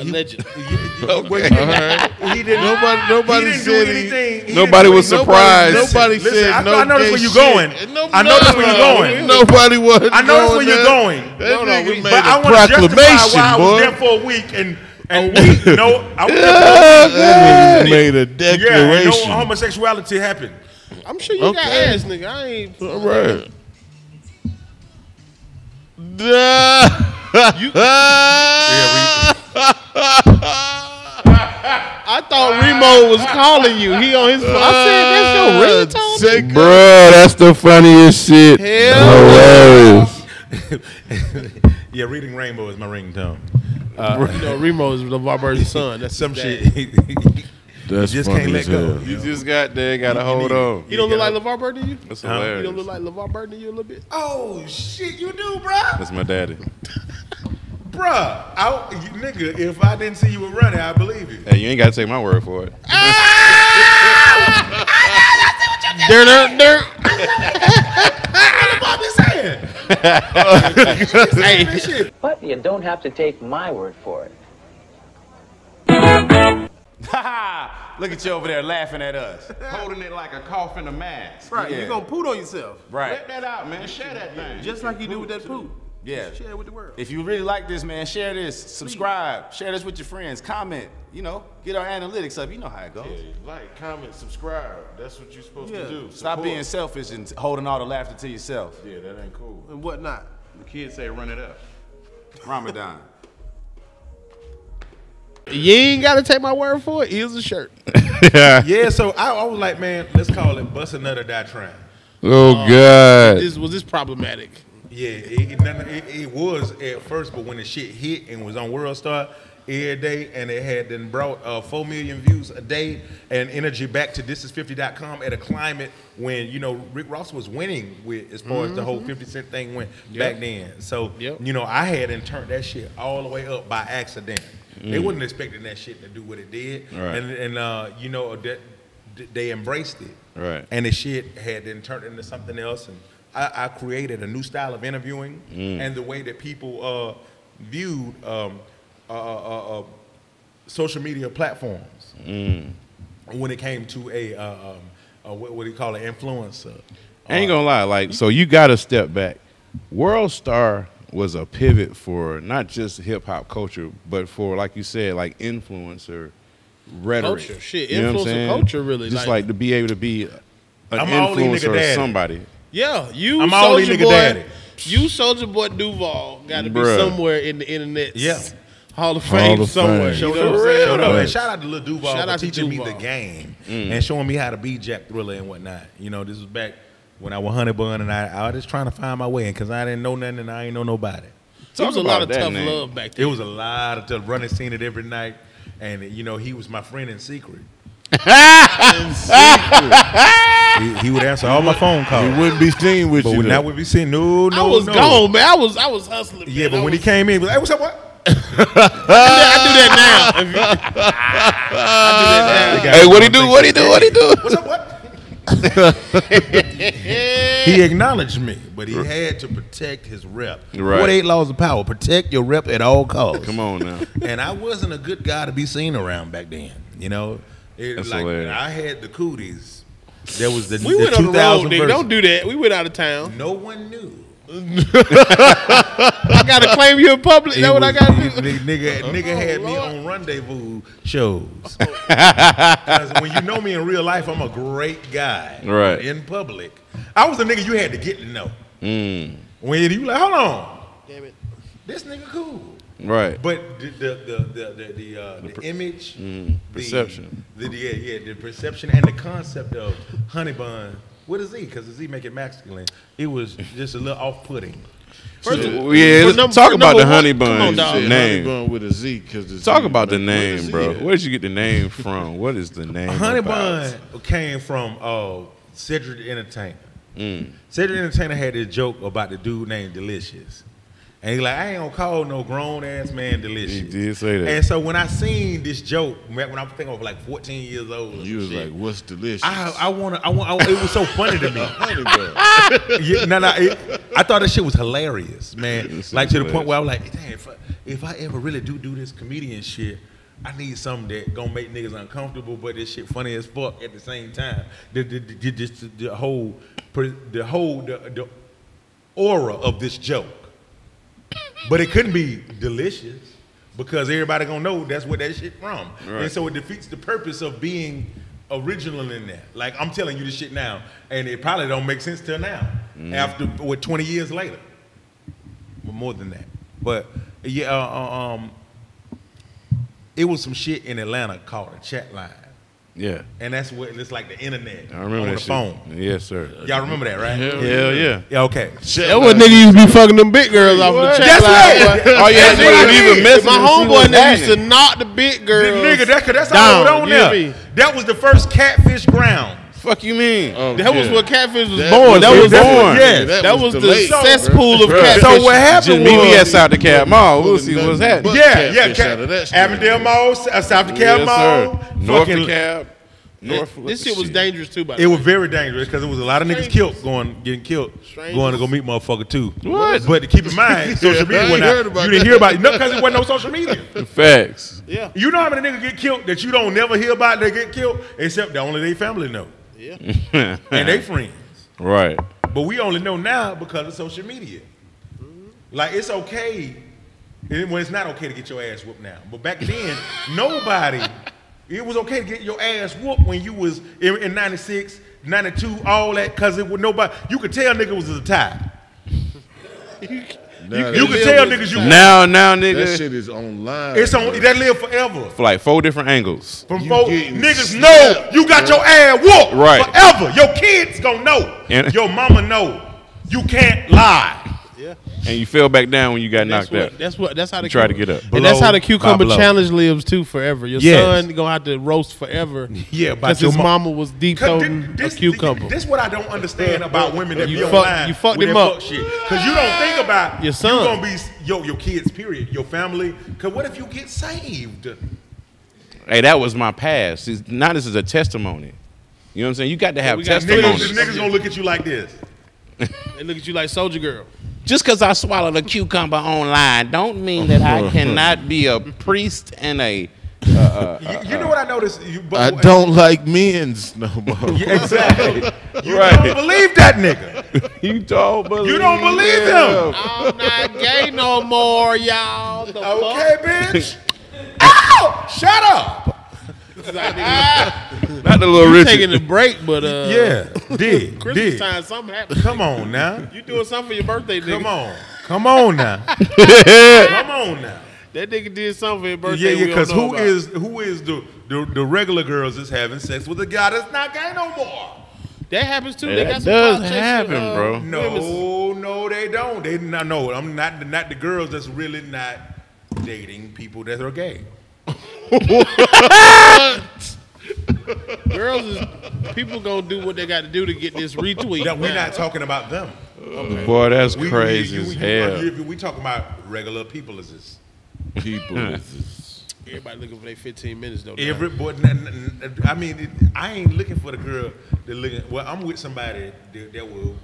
Allegedly. Well, he, didn't, he didn't. Nobody- nobody he didn't said do anything. He Nobody didn't was anything. surprised. Nobody Listen, said I, no I noticed where you're going. No, I noticed where you're going. Nobody was. I noticed where you're going. That No, no, made But I a want to justify proclamation, why I was boy. there for a week and and *laughs* week. No, I was there for a week. That nigga made a Yeah, and declaration. no homosexuality happened. I'm sure you got ass, nigga. I ain't. All right. *laughs* *laughs* I thought Reemo was calling you. He on his phone. I said, that's your uh, ringtone. Bruh, that's the funniest shit. Hell Hilarious. *laughs* Yeah, reading Rainbow is my ringtone. Uh, uh, you know, Reemo is LeVar Burton's *laughs* son. That's Some his shit. dad. That's just can't let go. hell. You just got there, gotta hold need- on. He don't look like LeVar Burton to you? That's Huh? He hilarious. don't look like LeVar Burton to you a little bit? Oh shit, you do, bruh. That's my daddy. Bruh, I, you, nigga, if I didn't see you were running, I believe you. Hey, you ain't gotta take my word for it. Ah! *laughs* Dirt, dirt, dirt. *laughs* What be saying? *laughs* Hey, But you don't have to take my word for it. Look at you over there laughing at us. Holding it like a cough in a mask. right, Yeah. you gonna poot on yourself. Right. Let that out, man. Share that thing. Just like you do with that poop. Yeah. Share it with the world. If you really like this, man, share this, subscribe, share this with your friends, comment, you know, get our analytics up. You know how it goes. Yeah, Like, comment, subscribe. That's what you're supposed Yeah. to do. Stop being selfish and holding all the laughter to yourself. Yeah, that ain't cool. And whatnot. The kids say run it up. Ramadan. *laughs* You ain't gotta take my word for it. Here's a shirt. *laughs* Yeah, yeah, *laughs* so I, I was like, man, let's call it bust another die trying. Oh uh, God. This was this problematic. Yeah, it, it, it, was at first, but when the shit hit and was on World Star every day, and it had then brought uh, four million views a day and energy back to thisis50.com at a climate when you know Rick Ross was winning with as far as the whole 50 Cent thing went back then. So Yep. you know, I had and turned that shit all the way up by accident. They wasn't expecting that shit to do what it did, Right. and and uh, you know that they embraced it. Right. And the shit had then turned into something else, and I, I created a new style of interviewing and the way that people uh, viewed um, uh, uh, uh, social media platforms when it came to a, uh, um, uh, what, what do you call it, influencer. I ain't gonna lie, like so you gotta step back. World Star was a pivot for not just hip hop culture, but for like you said, like influencer rhetoric. Culture, shit, You know what I'm influencer culture, really, Just like- like, to be able to be an I'm only nigga influencer of daddy. somebody. Yeah, you I'm only nigga boy, daddy. You Soldier Boy Duval got to be Bruh. somewhere in the internet. Yeah. Hall of Hall Fame of somewhere. Fame. You know what I'm saying? Right. And shout out to Lil Duval Shout for out to teaching me the game Mm. and showing me how to be Jack Thriller and whatnot. You know, this was back when I was honey bun and I, I was just trying to find my way because I didn't know nothing and I ain't know nobody. There was a lot of tough name. love back It was a lot of stuff. Running seen it every night, and you know he was my friend in secret. *laughs* he, he would answer all my phone calls. He wouldn't be seen with but you. when though. that would be seen, no, no, I was no. gone, man. I was I was hustling. Yeah, man. but I when was, he came in, he was like, hey, what's up, what? *laughs* I do that now. If *laughs* you- I do that now. Hey, what he do? What he do? What he do? What's up, what? he acknowledged me, but he had to protect his rep. Right. What eight laws of power. Protect your rep at all costs. Come on now. and I wasn't a good guy to be seen around back then. You know, It, That's like hilarious. I had the cooties. There was the We the went on the 2000 road, nigga. Don't do that. We went out of town. No one knew. *laughs* I gotta claim you in public. Is that what I got to do? was- Nigga, *laughs* nigga had me on rendezvous shows. 'Cause when you know me in real life, I'm a great guy. Right. In public, I was the nigga you had to get to know. Mm. When you like, hold on, Damn it. this nigga cool. Right. But the the the the the, the, uh, the image, the, perception. the, the yeah yeah the perception and the concept of honey bun. What is he? Because is he make it masculine? It was just a little off putting. First, Well, yeah, let's number- talk about the honey bun name. Honey bun with a Z because Talk about the name, bro. Where did you get the name *laughs* from? What is the name? Honey about? bun came from uh, Cedric the Entertainer. Mm. Cedric the Entertainer had this joke about the dude named Delicious. And he like, I ain't gonna call no grown ass man delicious. He did say that. And so when I seen this joke, when I was thinking I was like 14 years old, You was shit, like, what's delicious? I, I wanna, I want, it was so funny to me. *laughs* *laughs* yeah, no, no, it, I thought that shit was hilarious, man. It's like to the point where I was like, damn, if I, if I ever really do do this comedian shit, I need something that gonna make niggas uncomfortable, but this shit funny as fuck at the same time. The the, the, the, the, the whole the whole the, the aura of this joke, but it couldn't be delicious because everybody gonna know that's where that shit from, Right. and so it defeats the purpose of being original in that. Like I'm telling you this shit now, and it probably don't make sense till now, after what 20 years later, Well, more than that. But yeah, uh, uh, um, it was some shit in Atlanta called a chat line, Yeah, and that's what it's like the internet I remember on that the shit. phone. Yes, sir. Y'all remember that, right? Hell Hell yeah. Yeah. Okay. That what uh, nigga used to be fucking them big girls off the chat That's line. right. boy. Oh yeah, That's you what I would leave a message. My homeboy what's nigga used to knock the big girls. Nigga, that, that's down, all on there. me? That was the first catfish ground. Fuck you mean? Oh, That was what catfish was That born. was That was that's what- born. yeah. That, was, the the late- cesspool of Right. catfish. So what happened Just meet me was- at South DeKalb Mall. We'll see what's but happening. Yeah, yeah. catfish out of Ca- Avondale Mall, uh, South DeKalb Yes, Mall. North fucking- DeKalb. North. This shit was dangerous too. By the way. It way. was very dangerous because there was a lot of niggas killed going, getting killed, Strangers. going to go meet motherfucker too. What? But keep in mind, *laughs* social media ain't went out. about You didn't hear about it. No, because it wasn't no social media. *laughs* Facts. yeah, You know how many niggas get killed that you don't never hear about that get killed, except that only their family know yeah. *laughs* and they friends. Right. But we only know now because of social media. Like it's okay, when it's not okay to get your ass whooped now. But back then, *laughs* nobody, it was okay to get your ass whooped when you was in, in 96, 92, all that, because it was nobody, you could tell nigga was a tie. *laughs* Nah, You, that you could live tell with niggas the you, time. Now, now, That nigga, shit is online. it's on, bro. that live forever. for like four different angles. From You folk, getting niggas slapped, know you got bro. your ass whooped Right. forever. Your kids gonna know. And- your mama know. You can't lie. Yeah. And you fell back down when you got knocked what, out. that's what. That's how the try to get up. and that's how the cucumber challenge lives too forever. Your Yes. son gonna have to roast forever. *laughs* Yeah, about because your his ma- mama was deep Cause throating a cucumber. This is what I don't understand about women that You be fuck- online. you fucked with him up. fuck shit. Cause you don't think about Your son. You gonna be yo your kids. Period. Your family. Cause what if you get saved? Hey, that was my past. See, Now this is a testimony. You know what I'm saying? You got to have we got Niggas, testimony. niggas gonna look at you like this. they look at you like Soldier Girl. Just because I swallowed a cucumber online don't mean that I mm-hmm. cannot be a priest and a. Uh, uh, you, you uh, know what I noticed? You, but, I don't like men's no more. *laughs* Yeah, exactly. You Right. don't believe that nigga. *laughs* You don't believe. You don't believe him. I'm not gay no more, y'all. The Okay, bitch. *laughs* Ow! Shut up. *laughs* Not the little You Richard. taking a break, but uh, Yeah, did *laughs* Christmas did. time, something happened. Come on now. You doing something for your birthday, nigga? Come on. Come on now. *laughs* Come on now. That nigga did something for your Yeah, birthday. yeah, we don't because know who about. is who is the, the the regular girls that's having sex with a guy that's not gay no more? that happens too? Yeah, they that got does clout happen, uh, bro. women's- No, no, they don't. They not no. I'm not not the girls that's really not dating people that are gay. Girls is people gonna do what they got to do to get this retweet. That we're not talking about them. Boy, that's We, crazy we, as hell. you- we talking about regular people as this. People is Everybody looking for their 15 minutes though. Every boy, n- n- n- I mean, it, I ain't looking for the girl that looking. Well, I'm with somebody that, that will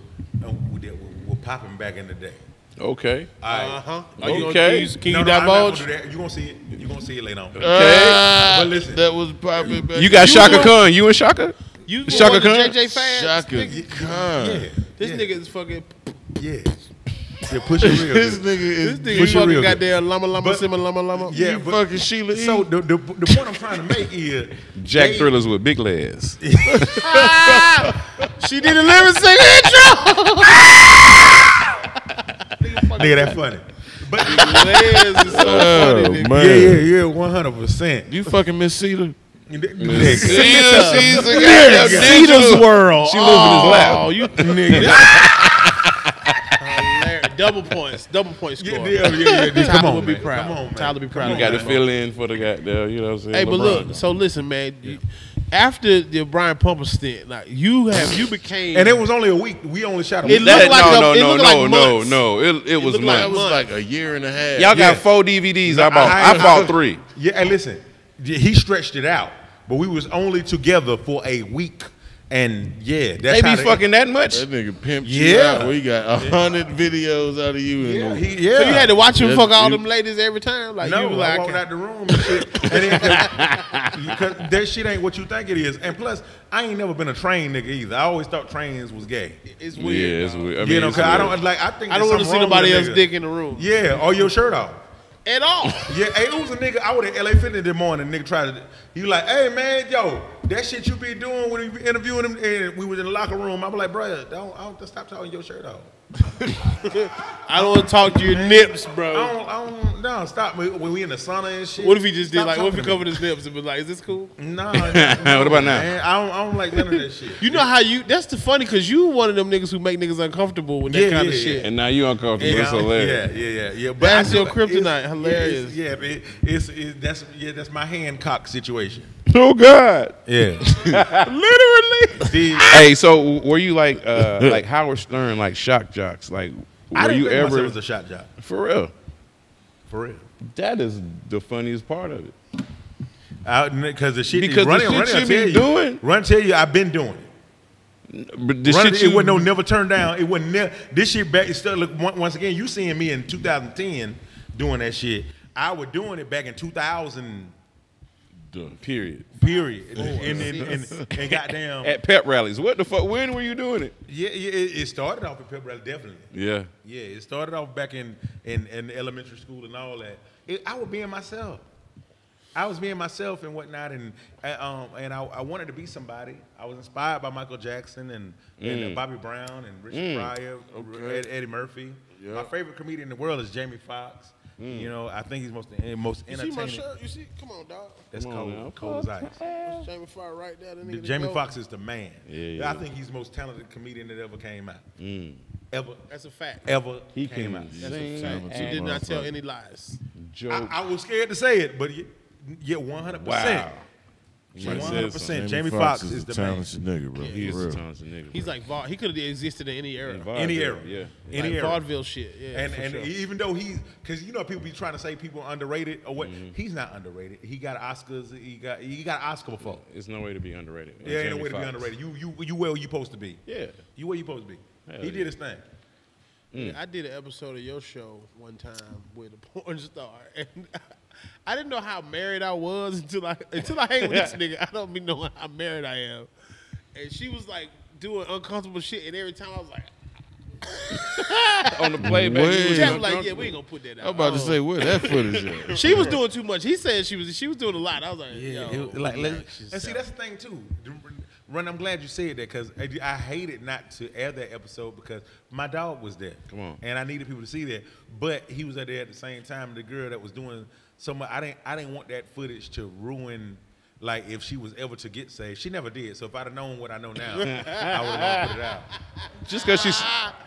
um, that will, will popping back in the day. Okay. Uh huh. Are you Okay. Gonna, can you, can No, you no, not divulge? gonna. You gonna see it? You gonna see it later on. Ah, But listen. that was probably. back. You got You Chaka Khan. You and Chaka? You Chaka Chaka Khan? JJ fans? Chaka Khan. Yeah. This yeah. nigga is fucking. Yeah. Yeah, push it real. This nigga is This nigga Push it fucking real good. goddamn llama llama But- simma llama llama. Yeah, You but- fucking Sheila E. So the, the the point I'm trying to make is Jack they- Thrillers with big legs. *laughs* *laughs* She did a lyric sing intro. *laughs* Nigga, that funny. *laughs* But Liz is so Oh, funny, nigga. man. yeah, yeah, yeah, one hundred percent. You fucking Miss Cedar? Cedar, Nigga, she's a goddamn Cedar's world. She live in his lap. Oh, you Hilarious. double points, double point score. yeah, yeah, yeah, yeah. Tyler Come on, would be man. proud. Come on, man. Tyler would be proud. You got to fill in for the goddamn, you know what I'm saying? Hey, but look, so listen, man. you- After the Brian Pumper stint, like you have, you became, And it was only a week. We only shot a It week. looked That- like no, a- no, it no, looked no, like no, no. It, it was looked like That months. was like a year and a half. Y'all Yeah. got four DVDs. I bought. I- I, bought three. Yeah, and listen, he stretched it out, but we was only together for a week, and yeah, that's They how be fucking that much. That nigga pimped you Yeah. out. We got a hundred videos out of you. Yeah, the- he, yeah. so you had to watch him Yeah, fuck all you- them ladies every time. Like No, you was I like, walked out the room and shit. *laughs* And then, cause, 'cause that shit ain't what you think it is. And plus, I ain't never been a train nigga either. I always thought trains was gay. it's weird. yeah, weird. it's dog. weird. I you know, it's cause I don't like. I think I don't want want to see nobody else dick in the room Yeah, or your shirt off. At all. Yeah, hey, it was a nigga. I was at LA Fitness this morning. Nigga tried to. He was like, "Hey man, yo, that shit you be doing when you be interviewing him." And we was in the locker room. I was like, "Bro, don't, don't stop talking your shirt off. *laughs* I don't want to talk to your nips, I bro. don't, I don't, no, stop. When we in the sauna and shit. What if he just did stop like? What if he talking covered his nips and was like, "Is this cool?" to me. Nah, nah, *laughs* *laughs* What about now? Man, I don't, I don't like none of that shit. You know how you? That's the funny because you one of them niggas who make niggas uncomfortable with that Yeah, kind of yeah, shit. And now you uncomfortable. Yeah, it's hilarious. yeah, yeah, yeah, yeah. But That's I your kryptonite. it's- Hilarious. Yeah, it's, yeah, it, it's, it, that's yeah, that's my Hancock situation. Oh God. Yeah, *laughs* Literally. See, Hey, so were you like uh like Howard Stern, like shock jocks? Like I were didn't you think myself ever as a shock job for real? for real. That is the funniest part of it. Out Because the shit, Because the running, shit running, I you be tell you, doing- run tell you, I've been doing it. But the Running, shit it you wasn't no never turn down. It wasn't ne- this shit back. It's still look once again. You seeing me in 2010 doing that shit. I was doing it back in 2000. Period. Period. and, and, and, and *laughs* goddamn. At pep rallies. What the fuck? When were you doing it? Yeah, yeah, it, it started off at pep rally, definitely. Yeah. Yeah, it started off back in in, in elementary school and all that. It, I was being myself. I was being myself and whatnot, and uh, um, and I, I wanted to be somebody. I was inspired by Michael Jackson and, and uh, Bobby Brown and Richard Pryor, Ed, Eddie Murphy. My favorite comedian in the world is Jamie Foxx. You know, I think he's most eh, most You see my shirt? You see? Come on, dog. That's Come on cold, now. cold as ice. That's Jamie Foxx right there. That nigga Jamie. Foxx is the man. Yeah, yeah. I think he's the most talented comedian that ever came out. Ever, That's a fact. ever He came can out. That's a fact. He did not tell any lies. joke. I, I was scared to say it, but y- yeah, one hundred percent. Wow. One hundred percent. Jamie Jamie Foxx Foxx is a the man. talented nigga, bro. He is For a talented nigga. He's like Va- he could have existed in any era. Any era. Yeah. Any like era. vaudeville shit. Yeah, And and sure. even though he, because you know people be trying to say people are underrated or what, mm-hmm. he's not underrated. He got Oscars. He got he got Oscar before. There's no way to be underrated. Yeah, ain't no Jamie way to be underrated. You you you where you supposed to be. Yeah. You where you supposed to be. Hell he yeah. did his thing. Mm. Yeah, I did an episode of your show one time with a *laughs* porn star, and I didn't know how married I was *laughs* until I until I hang with this nigga. I don't be knowing how married I am, and she was like doing uncomfortable shit, and every time I was like, *laughs* On the playback. Wait. was like, yeah, we ain't gonna put that out. I'm about to Oh. say where that footage at. *laughs* She was doing too much. He said she was she was doing a lot. I was like, Yeah, yo, it- like, let- relax and see that's the thing too. Run, I'm glad you said that because I, I hated not to air that episode because my dog was there. Come on. and I needed people to see that, but he was there at the same time. The girl that was doing so much, I didn't, I didn't want that footage to ruin. Like if she was ever to get saved, she never did. So if I'd have known what I know now, *laughs* I would have put it out. Just because she's.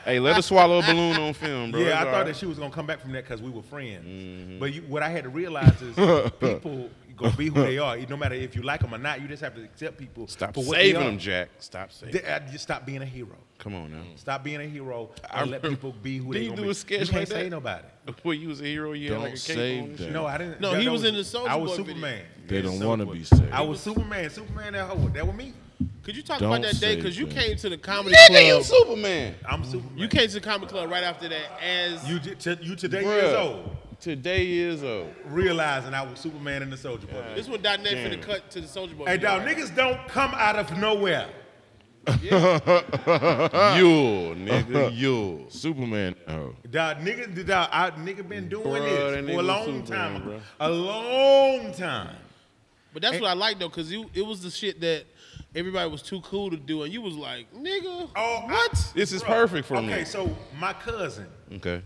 hey, let her swallow a balloon on film, bro. Yeah, I thought right. that she was gonna come back from that because we were friends. Mm-hmm. But you, what I had to realize is *laughs* people gonna be who they *laughs* are. No matter if you like them or not, you just have to accept people Stop for what saving are. them, Jack. Stop saving. They- uh, just stop being a hero. Come on now. Stop being a hero I and let people be who they you do be. a sketch you can't like say that? nobody. *laughs* Well, you was a hero. You Don't like a save that. No, I didn't. No, that- he that was in the Soulja I was Boy video. Superman. They don't wanna be saved. I was Superman. Superman that hoe. That was me. Could you talk Don't about that day? Because you came to the comedy Nigga, you club. Superman. I'm Superman. You came to the comedy club right after that as You, you today Bruh. years old. Today years old. realizing I was Superman and the Soulja Boy. This one dot net Damn. finna cut to the Soulja Boy. Hey, video, dog, right? niggas don't come out of nowhere. Yule, *laughs* nigga, Yule. Superman. Oh, Dog, nigga, dog, I, nigga been doing Bruh, that this for a was long Superman, time. bruh. A long time. But that's what I like though, cause you it was the shit that everybody was too cool to do, and you was like, nigga, Oh, what? This is Bruh, perfect for me. okay, me. so my cousin, Okay.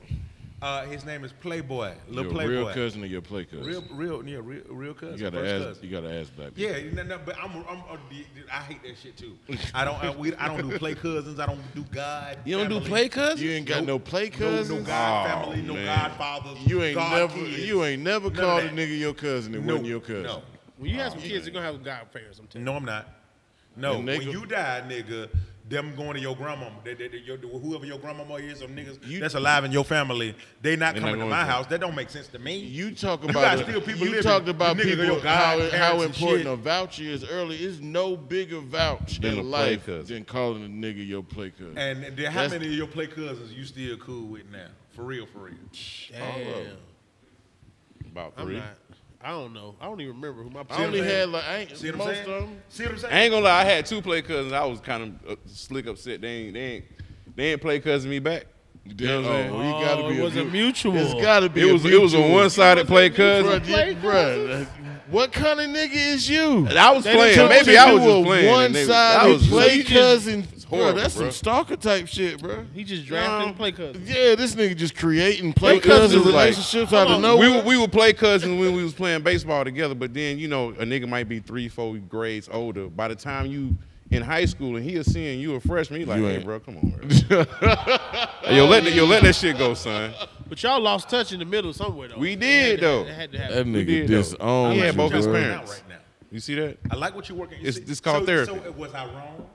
Uh, his name is Playboy, little your Playboy. real cousin or your play cousin? Real, real, yeah, real, real cousin. you gotta first ask. cousin. You gotta ask black people. Yeah, no, no, but I'm, I'm, uh, the- the- I hate that shit too. I don't, I, we, I don't do play cousins. I don't do God. You don't do play cousins? You ain't got no, Nope. play cousins. no God Oh, family, no man. Godfathers. You ain't God never. kids. You ain't never None called a nigga your cousin that no, wasn't your cousin. No, When you have some kids, you're gonna have God parents. I'm telling you. no, I'm not. No, when you die, nigga, them going to your grandmama, they, they, they, your, whoever your grandmama is, or niggas You- that's alive in your family, they not coming not to my to- house. That don't make sense to me. You talk got about still people you talked about The people your how, how important a voucher is early. It's no bigger vouch Than a in play life cousin. than calling a nigga your play cousin. and then how That's- many of your play cousins you still cool with now? For real, for real. Damn. About I'm three. not. I don't know. I don't even remember who my. I only I'm had saying? like I ain't, See what I'm most saying? of them. See what I'm saying? I ain't gonna lie, I had two play cousins. I was kind of uh, slick upset. They ain't, they ain't, they ain't play cousin me back. You know what I'm saying? Oh, you gotta Oh, be it was a mutual. It's gotta be. It was, it was a one-sided play cousin. you- bruh, what kind of nigga is you? I was They playing. Maybe took I you was to just a playing. and they- I One-sided was- play you just- cousin. Bro, that's bro. some stalker type shit, bro. He just drafted Um, play cousins. Yeah, this nigga just creating play It- it was cousin like- relationships out of Hold on, nowhere. we would, we would play cousins when we was playing baseball together, but then you know a nigga might be three, four grades older. By the time you in high school and he is seeing you a freshman, he like, You hey, ain't- bro, come on, bro. *laughs* Hey, yo, let that, yo, let that shit go, son. But y'all lost touch in the middle somewhere though. We It did, had to- though. It had to that happen. We nigga did, though. disowned He had both his y'all bro. working parents. Right now. You see that? I like what you're working. It's- see- it's called so, therapy. So was I wrong?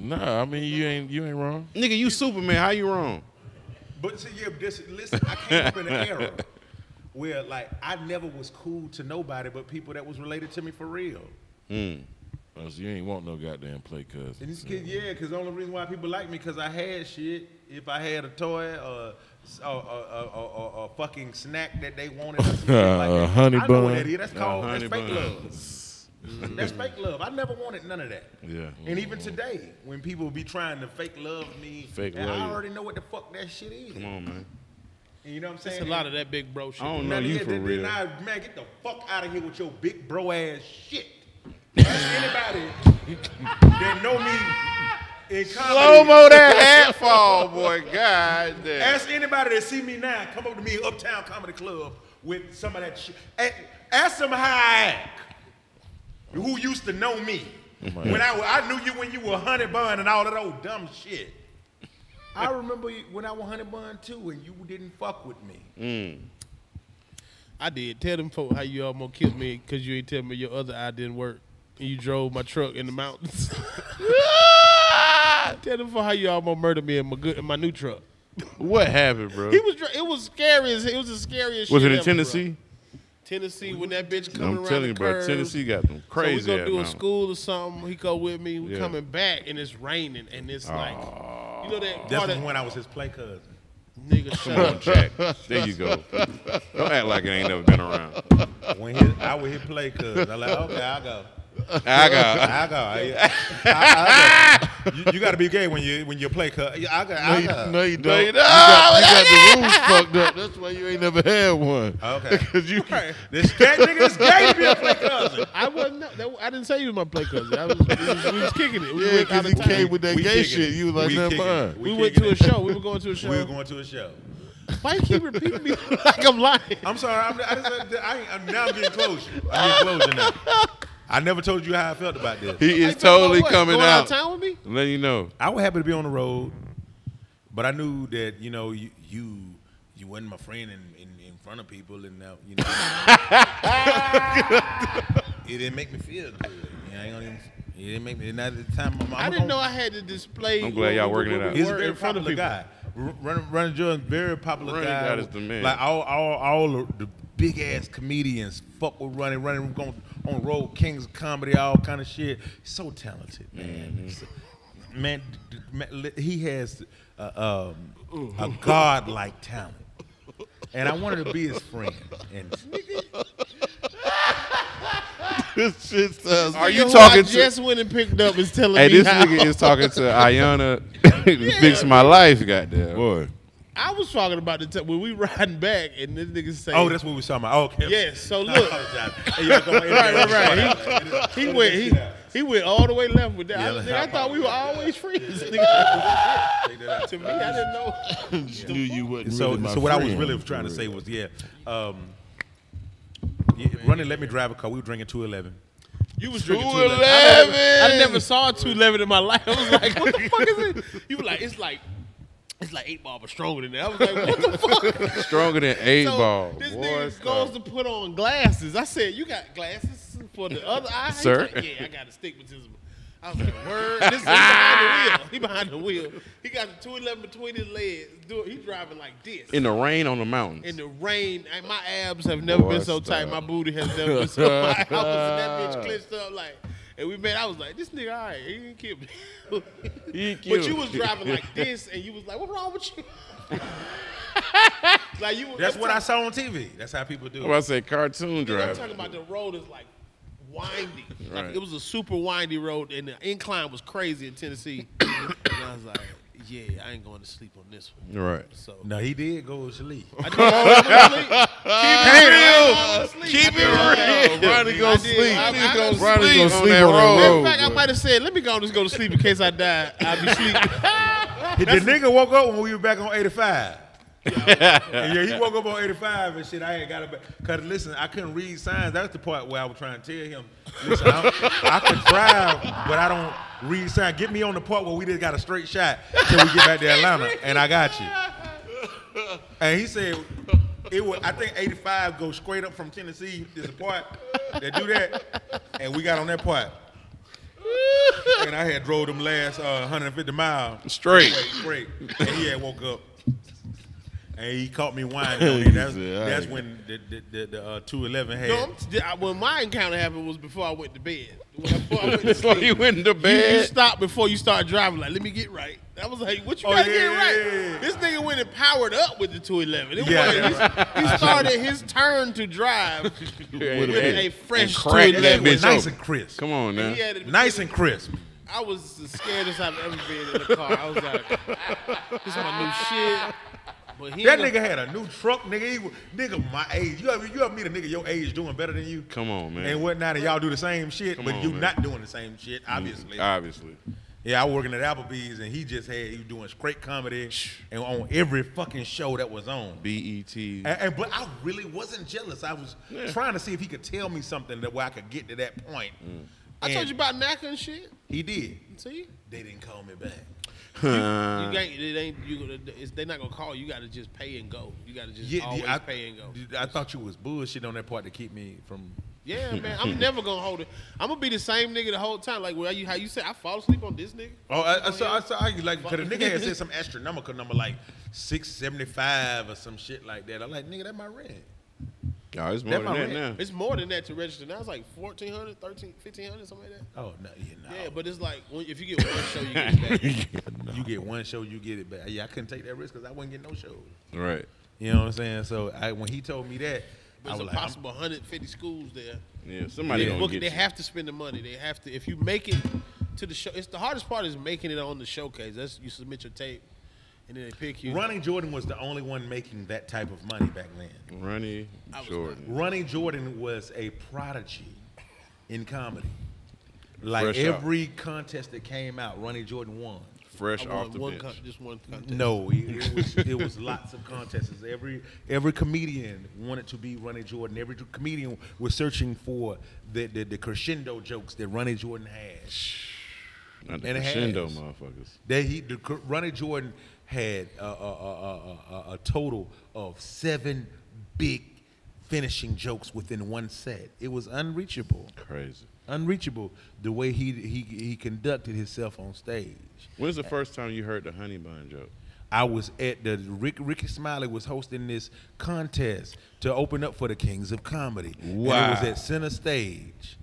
Nah, I mean you ain't you ain't wrong. Nigga, you Superman. How you wrong? But see, yeah, this, listen, I came up in an era where like I never was cool to nobody but people that was related to me for real. Hmm. Oh, so you ain't want no goddamn play cousin. And this kid, yeah, because the only reason why people like me because I had shit. If I had a toy or a, a, a, a, a fucking snack that they wanted, or some like *laughs* A that. honey I know what that is. That's called honey that's fake bun. Love. that's fake love. I never wanted none of that. Yeah. And even today, when people be trying to fake love me, Fake and love I you. already know what the fuck that shit is. Come on, man. And you know what I'm saying? It's a lot of that big bro shit. I don't know you for then- real. Now, man, get the fuck out of here with your big bro ass shit. *laughs* Ask anybody that know me in comedy. Slow mo that hat fall, boy. God damn. Ask anybody that see me now, come up to me Uptown Comedy Club with some of that shit. A- Ask them how I act. Who used to know me. When I, I knew you when you were honey bun and all that old dumb shit. I remember when I was honey bun too and you didn't fuck with me. Mm. I did. Tell them folk how you almost killed me because you ain't tell me your other eye didn't work. And you drove my truck in the mountains. *laughs* tell them for how you almost murdered me in my good in my new truck. What happened, bro? He was. It was scary. As, it was the scariest. Was shit it in ever, bro. Tennessee? Tennessee when that bitch coming I'm around telling the you, bro. Tennessee got them crazy. So we go ass do a mountains. school or something. He go with me. We Yeah. coming back and it's raining and it's like, you know that That's part of when I was his play cousin. nigga shut Come on. Jack. There you go. Don't act like it ain't never been around. When his, I would hit play cousin, I'm like, okay, I'll go. I got. I go. I, I, I go. *laughs* You, you got to be gay when you when you play cousin. I go. No, I you, go. no, you don't. you You, don't. got, you got the *laughs* rules fucked up. That's why you ain't never had one. Okay. *laughs* Cause you, This gay nigga is gay to be a play cousin. I wasn't. That, I didn't say you was my play cousin. I was, we, was, we was kicking it. We yeah, because he town. came with that We gay shit. it. You was like, We never mind. We, We went to a show. We were going to a show. We were going to a show. Why you keep repeating me like I'm lying? I'm sorry. I'm, I just, I ain't, I'm, now I'm getting closure. I'm getting closure now. I never told you how I felt about this. He is Like, totally about what? coming Going out. of town with me? Let you know. I was happy to be on the road, but I knew that you know you you, you wasn't my friend in, in, in front of people, and now you know *laughs* it didn't make me feel good. You know, I ain't gonna even, it didn't make me. Not at the time. I'm, I I'm didn't know gonna- I had to display. I'm glad y'all working it out. He's a very in front of popular people. guy. R- Running, Ronnie Jordan, very popular Running guy. God is the man. Like all, all, all the big ass comedians fuck with running, running, going on road, kings of comedy, all kind of shit. So talented, man. So- man, d- d- man, he has uh, um, a godlike talent. and I wanted to be his friend. And *laughs* this shit sounds. Are Nigga you who talking I to? just went and picked up is telling Hey, me this how. nigga is talking to *laughs* Ayana. *laughs* Fix my life, goddamn. boy? I was talking about the time when we *laughs* riding back and this nigga say, oh, that's what we was talking about. Oh, okay. yes. So *laughs* look, apologize. Hey, y'all go ahead. *laughs* right, right, right. He, he went he he went all the way left with that. I, Yeah, nigga, I thought we were always friends. Nigga. Take that out. to me, I didn't know. Just knew you wasn't So, really so what I was really trying to say was, yeah, um, yeah, running. Let me drive a car. We were drinking two eleven. You was drinking 211. 211. I never, I never saw 211 in my life. I was like, what the fuck is it? You were like, it's like, it's like eight ball, but stronger than that. I was like, what the fuck? *laughs* Stronger than eight So ball. this Boy, nigga stop. goes to put on glasses. I said, you got glasses for the other eye? Sir? like, yeah, I got astigmatism. I was like, word. This is behind the wheel. He behind the wheel. He got the 211 between his legs. Do- He's driving like this. in the rain on the mountains. in the rain, and my abs have never Boy, been so tight. My booty has never been so *laughs* tight. I was in that bitch clenched up like, and we met. I was like, this nigga, all right, he didn't kill me. *laughs* He but you was driving like *laughs* this, and you was like, what wrong with you? *laughs* like you. That's I'm what I saw on TV. That's how people do. What I it. say, cartoon drive. I'm talking about the road is like windy. Like Right. it was a super windy road, and the incline was crazy in Tennessee. *coughs* and I was like, yeah, I ain't going to sleep on this one. Right. So No, he did go to sleep. I did all the way to sleep. Keep it real. Ronnie go sleep. I- I Ronnie go go Ronnie sleep on sleep that road. In fact, I might have said, let me go and just go to sleep in case I die. I'll be *laughs* sleeping. the nigga woke up when we were back on 85. Yeah, he woke up on 85 and shit. I ain't got it. Cause listen, I couldn't read signs. That's the part where I was trying to tell him, listen, I, I can drive, but I don't read signs. Get me on the part where we just got a straight shot till we get back to Atlanta, and I got you. And he said, it was, I think 85 goes straight up from Tennessee. There's a part that do that, and we got on that part. And I had drove them last uh, 150 miles Straight. straight. And he had woke up. And he caught me whining. That's, said, "All that's right." when the, the, the, the uh, 211 had. No, I'm- when my encounter happened was before I went to bed. When I- Before I went to *laughs* Before sleep. you went to You, you bed. stop before you start driving. Like, let me get right. I was like, what you Oh, gotta yeah, get right? yeah, yeah. This nigga went and powered up with the 211. It Yeah, wasn't- he, he *laughs* started his turn to drive *laughs* with a fresh crack that 211. bitch nice and crisp. Come on now. He had Nice and crisp. I was the scaredest I've ever been in a car. I was like, this is my new shit. But he That nigga had a new truck, nigga. He, was- nigga, my age. You ever, you ever meet a nigga your age doing better than you? Come on, man. And whatnot, and y'all do the same shit, Come but on, you man. not doing the same shit, mm-hmm. obviously. Obviously. Yeah, I was working at Applebee's, and he just had he was doing straight comedy, and on every fucking show that was on. BET. And, and- but I really wasn't jealous. I was trying to see if he could tell me something that where I could get to that point. Mm. I told And you about NACA and shit. He did. See? They didn't call me back. You ain't, it ain't you. It's, they're not gonna call you. You got to just pay and go. You got to just Yeah, always I, pay and go. I thought you was bullshit on that part to keep me from. Yeah, man. *laughs* I'm never gonna hold it. I'm gonna be the same nigga the whole time. Like well, you, how you say I fall asleep on this nigga. Oh, I, I oh, saw. I saw. I, like, cause the nigga had said some astronomical number like six seventy five or some shit like that. I'm like, nigga, that my rent. Oh, it's more That than that rent. now. It's more than that to register. Now it's like 1400 13 1500 something like that. Oh no, yeah, no. Yeah, but it's like when, if you get one show, you get it back. *laughs* you get one show, you get it back. Yeah, I couldn't take that risk because I wouldn't get no shows. Right. You know what I'm saying? So I, when he told me that, I There's was a like, I'm- possible 150 schools there. Yeah. Somebody They, gonna book, get they you. have to spend the money. They have to. If you make it to the show, it's the hardest part is making it on the showcase. That's you submit your tape, and then they pick you. Ronnie Jordan was the only one making that type of money back then. Ronnie Jordan. Ronnie Jordan was a prodigy in comedy. Like Fresh out. every contest that came out, Ronnie Jordan won. Fresh won off the one bench. con- just one contest. No, it, it was it was *laughs* lots of contests. Every every comedian wanted to be Ronnie Jordan. Every comedian was searching for the, the, the crescendo jokes that Ronnie Jordan had. Not the And it crescendo has. motherfuckers. That he the, cr- Ronnie Jordan had a, a, a, a, total of seven big finishing jokes within one set. It was unreachable, Crazy. unreachable the way he he he conducted himself on stage. When's the first time you heard the honey bun joke? I was at the Rick, Rickey Smiley was hosting this contest to open up for the Kings of Comedy. And it was at Center Stage.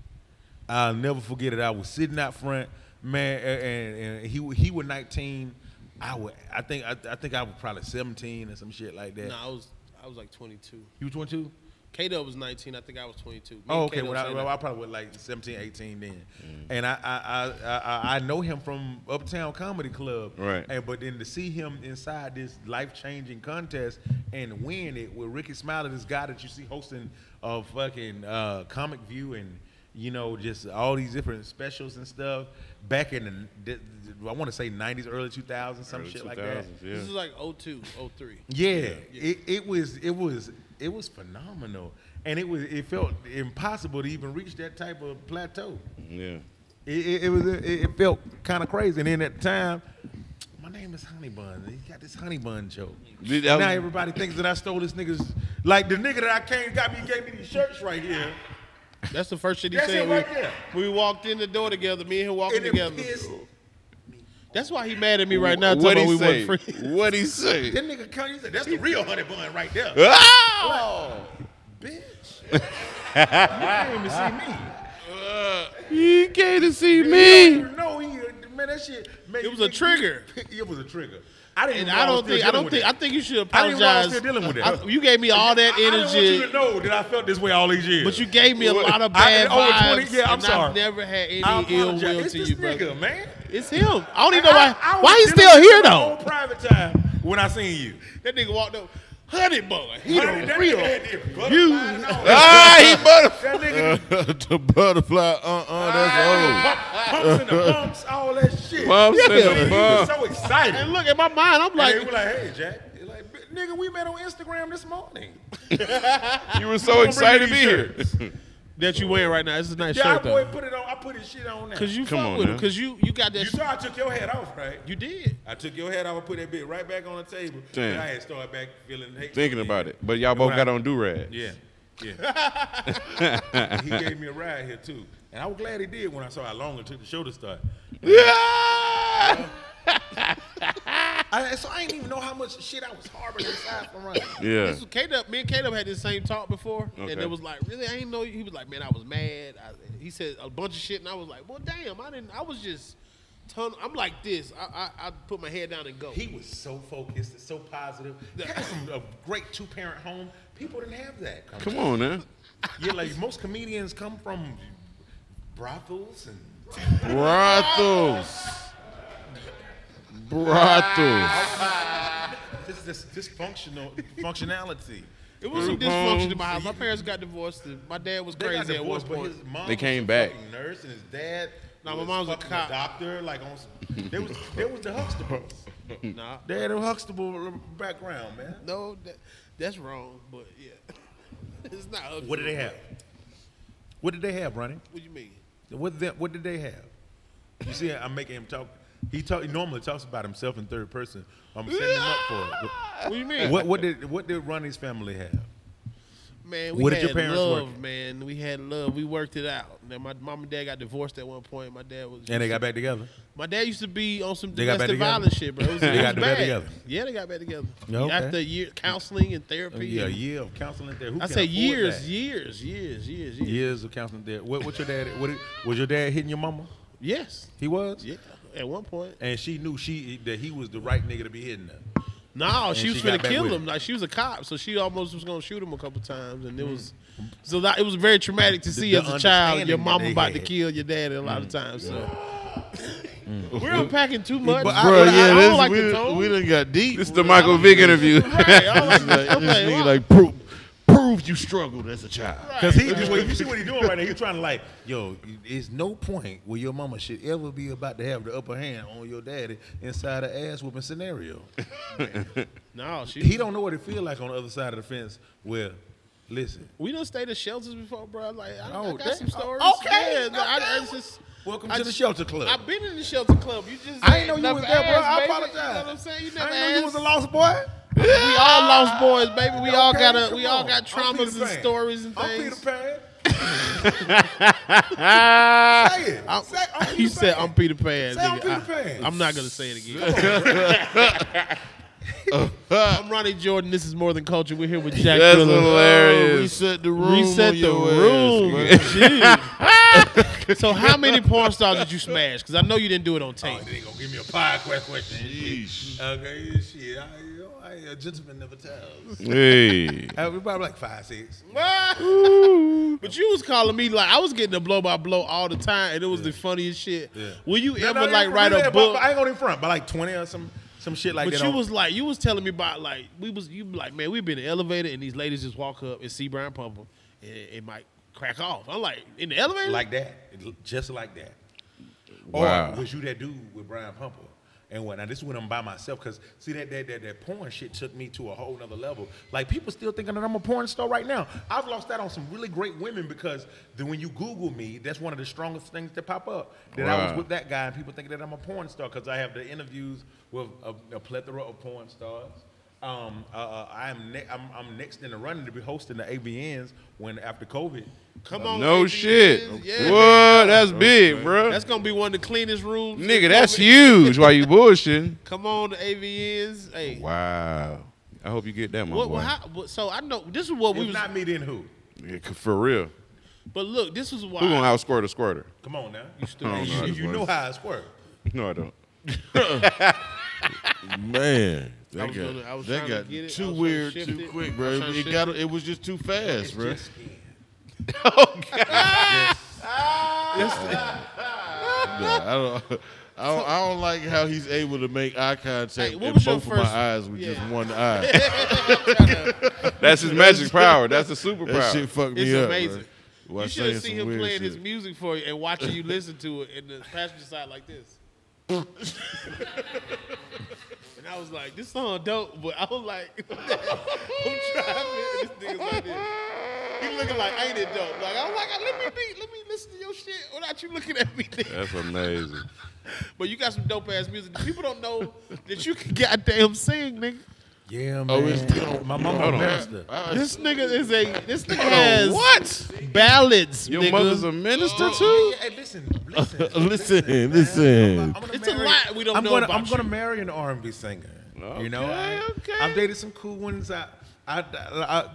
I'll never forget it. I was sitting out front, man, and, and he he was 19. I was, I think I, I think I was probably 17 or some shit like that. No, I was I I was like 22. You were 22? K Dub was 19. I think I was 22. Me Oh, okay. Well, I, well. I probably was like 17, 18 then. And I, I, I, I, I know him from Uptown Comedy Club. Right. And but then to see him inside this life changing contest and win it with Rickey Smiley, this guy that you see hosting a fucking uh, Comic View and you know just all these different specials and stuff back in the, the- I want to say 90s, early 2000s, some Early shit like that. yeah. This is like 02, 03. Yeah, It, it was it was it was phenomenal, and it was it felt impossible to even reach that type of plateau. Yeah. It, it, it was it, it felt kind of crazy, and then at the time, my name is Honey Bun. He got this Honey Bun joke. Did- now everybody thinks that I stole this nigga's like the nigga that I came got me gave me these shirts right here. That's the first shit he That's said. it we, there. we walked in the door together. Me and him walking And together. That's why he mad at me right now. What Talking he we say? What he say? *laughs* That nigga come, he said, "That's the real Honey Bun right there." Oh! Bitch, *laughs* you came to see me. He came to see me. don't know he, man, that shit. Man, *laughs* It was a trigger. it was a trigger. I didn't. And I don't think I don't think I think you should I didn't know I apologize. still dealing with that. I- you gave me all that energy. I didn't want you to know that I felt this way all these years. but you gave me a lot of I- bad over vibes. 20 yeah, I'm sorry. I've never had any I ill apologize. will it's to you, nigga, man. It's him. I don't even know why. I- I why he's still here him in my though? private time when I seen you. That nigga walked up, honey boy. He Honey, the that real. nigga had this butterfly You- and that. Ah, he butterfly. That nigga *laughs* the butterfly, uh uh, that's pump- pumps in the pumps, all that shit. Bumps in the Man, he was bump. so excited. And look at my mind. I'm Like, like, he was like, hey, Jack. He like, nigga, we met on Instagram this morning. *laughs* You were so excited to be here. *laughs* that you wearing right now. This is a nice Yeah, I shirt boy though. put it on. I put his shit on now. Cause you Come fuck on with him. now. Cause you you got that. You sh- saw I took your head off, right? you did. I took your head off. I put that bit right back on the table. Damn. And I had started back feeling hate. Thinking about it. But y'all both got I- on do rags. Yeah, yeah. *laughs* he gave me a ride here too, and I was glad he did when I saw how long it took the show to start. Yeah. I, so I didn't even know how much shit I was harboring inside from running. Yeah. This was K-Dub. Me and K-Dub had this same talk before, Okay. and it was like, really, I didn't know. He was like, man, I was mad. I, he said a bunch of shit, and I was like, well, damn, I didn't. I was just, ton. I'm like this. I, I, I put my head down and go. He was so focused and so positive. He had from a great two parent home. People didn't have that. Come on now. Yeah, like most comedians come from brothels and Brothels. Brothels. Ah, this this dysfunctional functionality. it was some Group dysfunction in my house. My parents got divorced. and My dad was They got crazy at one divorced, but point. his mom They came a back. fucking nurse, and his dad. Nah, my was mom's a fucking cop. doctor. Like on, some- there was there was the Huxtables. Nah, They had a Huxtable background, man. no, that, that's wrong. But yeah, *laughs* it's not. What did they have? What did they have, Ronnie? What do you mean? What did they, what did they have? You see, I'm making him talk. He talk. He normally talks about himself in third person. I'm setting him up for it. What do you mean? What what did what did Ronnie's family have? Man, we What did had your parents love, work? man. We had love. We worked it out. Now, my mom and dad got divorced at one point. My dad was. And they got back together. My dad used to be on some They got back domestic together? violence shit, bro. It was, *laughs* They it was got back bad. together? Yeah, they got back together. Yeah, okay. After year counseling and therapy. Yeah, a and- year of counseling there. Who I can say afford years, that? years, years, years, years. Years of counseling there. What what's your dad? What was your dad hitting your mama? Yes. He was. Yeah. At one point. And she knew she that he was the right nigga to be hitting her. No, she was she got finna kill him. him. Like she was a cop, so she almost was gonna shoot him a couple times, and it Mm. was so that it was very traumatic to see the as a child your mom mama that about to kill your daddy a lot of times. So we're unpacking too much, But bro. Bro, I, yeah, I this, don't like we, the done- tone. we done got deep. This is the Michael Vick interview. Right, I *laughs* don't like like, the, I'm this like, nigga wow. like prove, prove you struggled as a child. Cause he, well, you see what he's doing right now. He's trying to like, yo, there's no point where your mama should ever be about to have the upper hand on your daddy inside an ass whooping scenario. *laughs* no, she. He don't know what it feel like on the other side of the fence. Where, listen, We done stayed at shelters before, bro. Like I, I Oh, got that- some stories. Oh, okay, yeah, I, I just. welcome I to the just- shelter club. I've been in the shelter club. You just I ain't know you was there, bro. I apologize. You know what I'm saying? You I never didn't know you was a lost boy. We all lost boys, baby. We all got a, come we all on. got traumas and stories and I'm things. Peter Pan. *laughs* Say it. I'm- Say, I'm he Peter said, Pan. "I'm Peter Pan." Say I'm. Peter Pan. I'm not gonna say it again. *laughs* I'm Ronnie Jordan. This is more than culture. We're here with Jack That's Thriller. hilarious. Reset the oh, room. Reset the room. ass. *laughs* So, how many porn stars did you smash? Because I know you didn't do it on tape. Oh, they gonna give me a pie question. Yeesh. Okay, shit. I, you know, I, a gentleman never tells. Hey. *laughs* Uh, we probably like five, six. *laughs* But you was calling me like I was getting a blow by blow all the time, and it was the funniest shit. Yeah. Will you No, ever no, like write a but- book? But I ain't going in front, but like twenty or some some shit like But that. But you on- was like, you was telling me about like we was you like, man, we been in the elevator and these ladies just walk up and see Brian Pumper and it might crack off. I'm like, in the elevator? like that, just like that. Wow. Or was you that dude with Brian Pumper? And whatnot. This is when I'm by myself because see that that, that that porn shit took me to a whole nother level. Like people still thinking that I'm a porn star right now. I've lost that on some really great women because then when you Google me, that's one of the strongest things that pop up. That I was with that guy and people thinking that I'm a porn star because I have the interviews with a, a plethora of porn stars. Um, uh, uh, I am ne- I'm, I'm next in the running to be hosting the AVNs when after COVID. Come on, No AVNs. shit. Yeah. What? That's big, bro. That's gonna be one of the cleanest rooms. Nigga, that's huge. Why you bullshitting? *laughs* Come on, the AVNs. Hey, Wow. I hope you get that, my what, boy. how, what, so I know this is what we If was. not me, then who? Yeah, for real. but look, this is why. Who gonna outsquirt a squirter? Come on now. You, *laughs* I don't know you, *laughs* you know how I squirt. No, I don't. Man, I that was got, gonna- I was that trying to got get it. I too was to weird too it. quick, bro. trying It got it. it was just too fast, bro. Just *laughs* skin. Yeah, I don't. I don't, I don't like how he's able to make eye contact Hey, what in both of my eyes with just one *laughs* eye. That's his magic power. That's the superpower. That shit fucked me It's up. amazing. Bro. You should have seen him weird playing his music for you and watching you listen to it in the passenger side like this. And I was like, this song dope, but I was like, *laughs* I'm driving, this nigga's like this. He looking like, ain't it dope? Like, I was like, let me be, let me listen to your shit without you looking at me. That's amazing. But you got some dope ass music. People don't know that you can goddamn sing, nigga. Yeah, man. Oh, it's still- my mama Hold a on. minister. This nigga is a, this nigga has What? ballads, Your nigga. mother's a minister oh, too? Yeah, hey, listen, listen, *laughs* Listen, listen. I'm gonna It's a marry- lot we don't I'm know gonna, about I'm gonna marry an R&B singer. you know, I, okay. I've dated some cool ones. I, I, I, I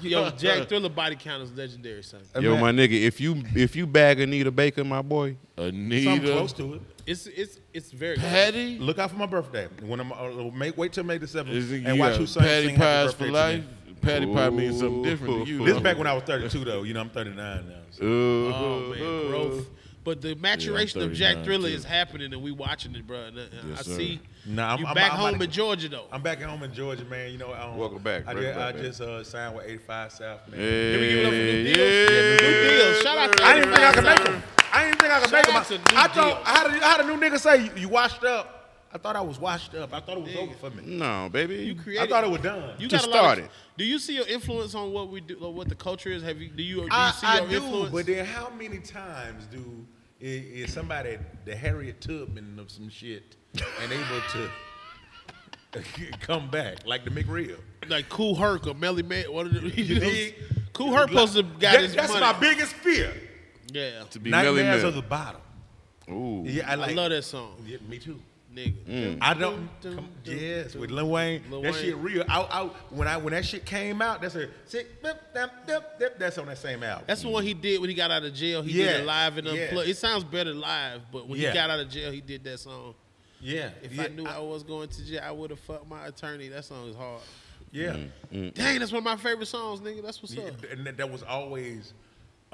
Yo, *laughs* Jack Thriller body count is legendary, son. Yo, my nigga, if you if you bag Anita Baker, my boy, something Anita, close to it. It's it's it's very Patti. Look out for my birthday. When I'm uh, make, wait till May the seventh Is it, and you watch got who sing, Patti sing happy pies for life. Patti pie means something different to you. This is back when I was 32 though. You know, I'm 39 now. so. Oh man, growth. But the maturation of Jack 39 Thriller too. is happening, and we watching it, bro. And, uh, I sir. see. Nah, I'm- you I'm- back I'm home about in Georgia though. I'm back at home in Georgia, man. You know, um, Welcome back. I Welcome just, I back, just uh, signed with 85 South, man. Can we give it up for new deals? yeah, New deals. Shout out to I didn't think I could make them. I didn't think I could Shout make them. out I thought Deal. I had, a, I had a new nigga say you, you washed up. I thought I was washed up. I thought it was over for me. No, baby. You created. I thought it was done. You Just got a lot of- do you see your influence on what we do, or what the culture is? Have you? Do you? Do you I, see I your do, influence? but then how many times do is, is somebody the Harriet Tubman of some shit and able to *laughs* come back like the McReal? like Kool Herc or Melly Man. What are the, *laughs* you know. Kool Herc supposed to got That- his that's money. my biggest fear. Yeah, to be Melly Nightmares Mel. of the bottom. Ooh. Yeah, I like, I love that song, Yeah, me too. nigga. Mm. I don't. Dun, Come, yes, with Lil Wayne, Lil that Wayne. shit real. Out, out. When I when that shit came out, that's a that's on that same album. That's the one he did when he got out of jail. He did it live and yeah. unplugged. It sounds better live, but when Yeah. he got out of jail, he did that song. yeah. If yeah, I knew I, was going to jail, I would have fucked my attorney. That song is hard. yeah. Mm, mm. Dang, that's one of my favorite songs, nigga. That's what's Yeah, up. and that, that was always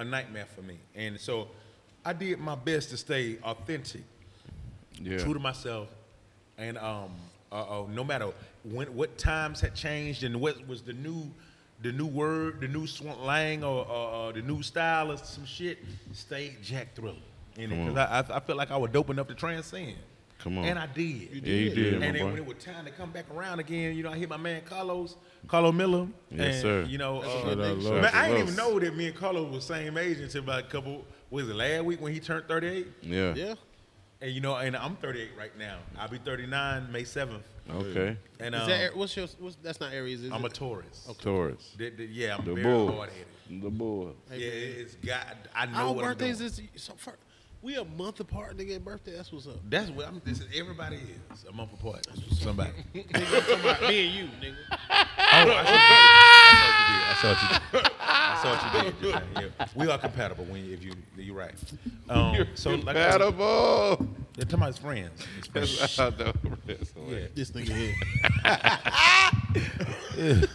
a nightmare for me. And so I did my best to stay authentic, Yeah. true to myself, and um, uh, uh, no matter when what times had changed and what was the new, the new word, the new slang or uh, uh, the new style or some shit, stayed Jack Thriller. In it, Come 'cause I, I, I felt like I was dope enough to transcend. Come on. And I did. you Yeah, you did, my And then boy. when it was time to come back around again, you know, I hit my man Karlous, Karlous Miller. Yes, and, sir. You know, uh, good nigga. Man, I didn't even know that me and Karlous was same age until about a couple. Was it last week when he turned 38? Yeah. Yeah. And you know, and I'm 38 right now. I'll be 39 May 7th. Okay. And Is um, that what's your? What's, that's not Aries. Is I'm a it? Taurus. Taurus. The- the- yeah, I'm The very bull. hard headed. The bull. Yeah, it's got. I know Our what I'm birthdays doing. is so far. We a month apart, nigga. at Birthday. That's what's up. That's what I'm. This is everybody is a month apart. Somebody. *laughs* nigga, I'm talking about me and you, nigga. Oh, I saw what you did. I saw what you did. I saw what you did. *laughs* just yeah. We are compatible when you, if you *laughs* you're right. Um, so like I said, Compatible. they're talking about his friends. His friends. That's how the- Yeah. This nigga here.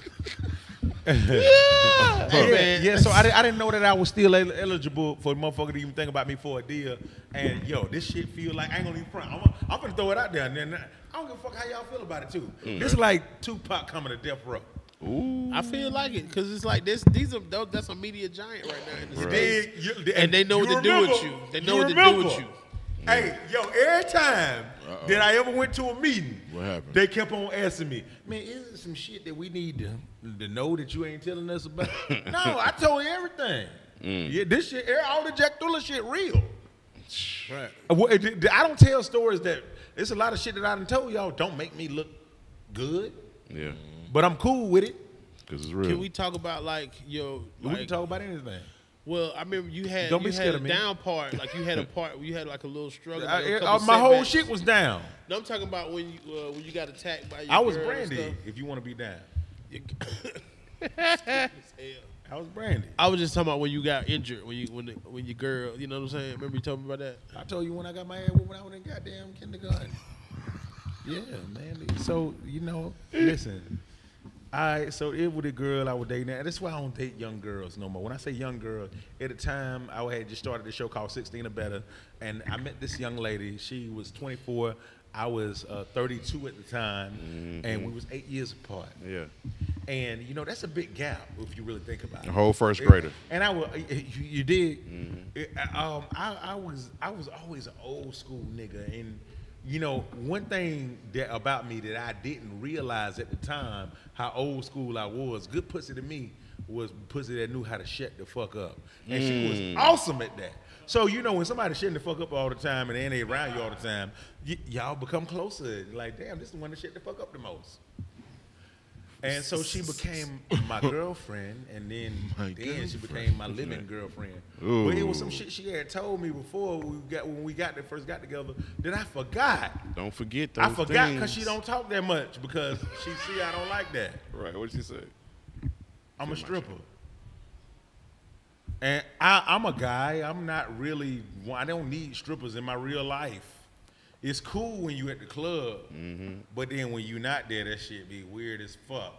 Yeah, yeah, so I, I didn't know that I was still eligible for a motherfucker to even think about me for a deal. And yo, this shit feel like I ain't gonna even front. I'm, I'm gonna throw it out there, and then I don't give a fuck how y'all feel about it too. Mm. This is like Tupac coming to death row. Ooh. I feel like it because it's like this. These are that's a media giant right now in the Right. space. Then you- And they know you what to do with you. They know you what to do remember. with you. Hey, yo, every time that I ever went to a meeting, What happened? they kept on asking me, man, is there some shit that we need to, to know that you ain't telling us about? *laughs* no, I told you everything. Mm. Yeah, this shit, all the Jack Thriller shit real. Right. Uh, what- it- it- I don't tell stories that, it's a lot of shit that I done told y'all don't make me look good, Yeah, but I'm cool with it. because it's real. Can we talk about like yo? we can talk about anything. Well, I remember you had Don't be you scared had of a me. down part, like you had a *laughs* part where you had like a little struggle. I- like a uh, couple my whole setbacks. shit was down. No, I'm talking about when you uh, when you got attacked by your I was girl and Brandy, stuff. if you want to be down. *coughs* I was Brandy. I was just talking about when you got injured, when you when the, when your girl, you know what I'm saying? Remember you told me about that? I told you when I got my ass whooped when I was in goddamn kindergarten. *laughs* Yeah, man. So you know, listen. I so it was a girl I was dating. And that's why I don't date young girls no more. When I say young girl, at the time I had just started a show called 16 or Better, and I met this young lady. She was 24. I was uh, 32 at the time, and we was eight years apart. yeah, And you know that's a big gap if you really think about it. a whole first It- grader. And I was, you, you did. It- um, I, I was, I was always an old school nigga, and you know, one thing that about me that I didn't realize at the time how old school I was. Good pussy to me was pussy that knew how to shut the fuck up, and she was mm. awesome at that. So you know, when somebody shutting the fuck up all the time and they ain't around you all the time, y- y'all become closer. Like, damn, this is the one that shut the fuck up the most. And so she *laughs* became my girlfriend, and then *laughs* My then she became my living girlfriend. Ooh. But it was some shit she had told me before we got when we got there, first got together that I forgot. Don't forget those I forgot because she things. don't talk that much because she see I don't like that. Right, what'd she say? I'm a stripper. And I, I'm a guy. I'm not really. I don't need strippers in my real life. It's cool when you at the club, mm-hmm. but then when you not there, that shit be weird as fuck.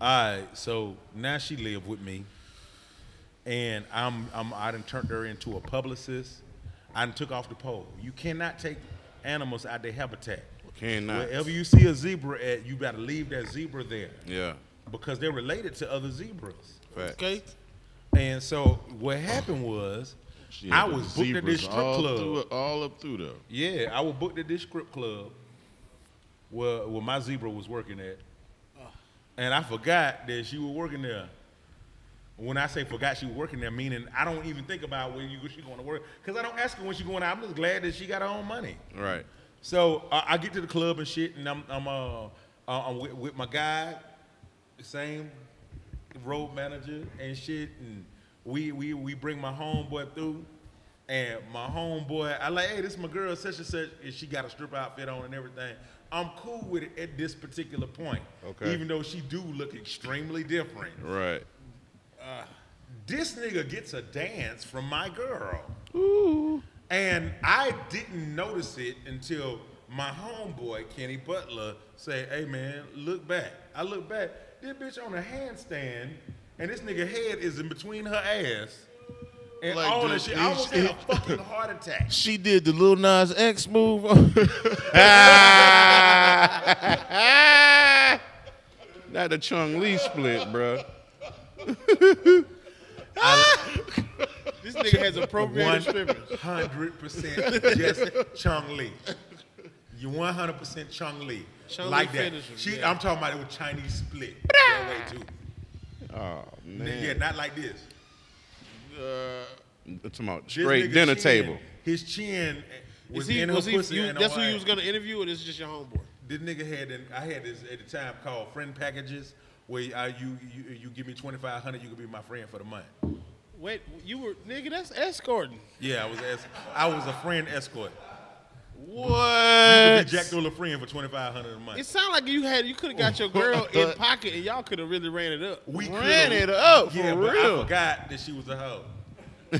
All right, so now she live with me, and I'm, I'm I done turned her into a publicist. I done took off the pole. You cannot take animals out their habitat. Cannot. Wherever you see a zebra at, you got to leave that zebra there Yeah, because they're related to other zebras. fact. Okay. And so what happened was, Shit, I was booked at this strip all club. through- all up through there. Yeah, I was booked at this strip club where, where my zebra was working at. And I forgot that she was working there. When I say forgot she was working there, meaning I don't even think about when you she going to work because I don't ask her when she going out. I'm just glad that she got her own money. Right. So uh, I get to the club and shit, and I'm I'm uh, uh I'm with, with my guy, the same road manager and shit, and we we we bring my homeboy through, and my homeboy, I like, hey, this is my girl, such and such, and she got a strip outfit on and everything. I'm cool with it at this particular point, Okay. even though she do look extremely different. Right. Uh, this nigga gets a dance from my girl. Ooh. And I didn't notice it until my homeboy, Kenny Butler, said, hey man, look back. I look back, this bitch on a handstand, and this nigga head is in between her ass. And Like all the- that shit. I almost had a fucking heart attack. *laughs* She did the Lil Nas X move. *laughs* Not the Chun-Li split, bro. *laughs* This nigga has appropriated strippers. 100% just Chun-Li. You 100% Chun-Li. Chung like Lee that. finisher, She, yeah. I'm talking about it with Chinese split. that way too. Oh Yeah, not like this. I'm talking about straight dinner chin, table. His chin was, Is he, in her was he, pussy. you, and that's all who you was gonna interview, or this is just your homeboy? This nigga had, an, I had this at the time called friend packages, where uh, you, you you give me twenty five hundred, you can be my friend for the month. Wait, you were nigga? That's escorting. Yeah, I was es- I was a friend escort. You could What? be Jack Dola friend for twenty five hundred a month. It sounded like you had you could have got your girl *laughs* in pocket, and y'all could have really ran it up. we Ran it up, yeah, for but real. I forgot that she was a hoe. *laughs*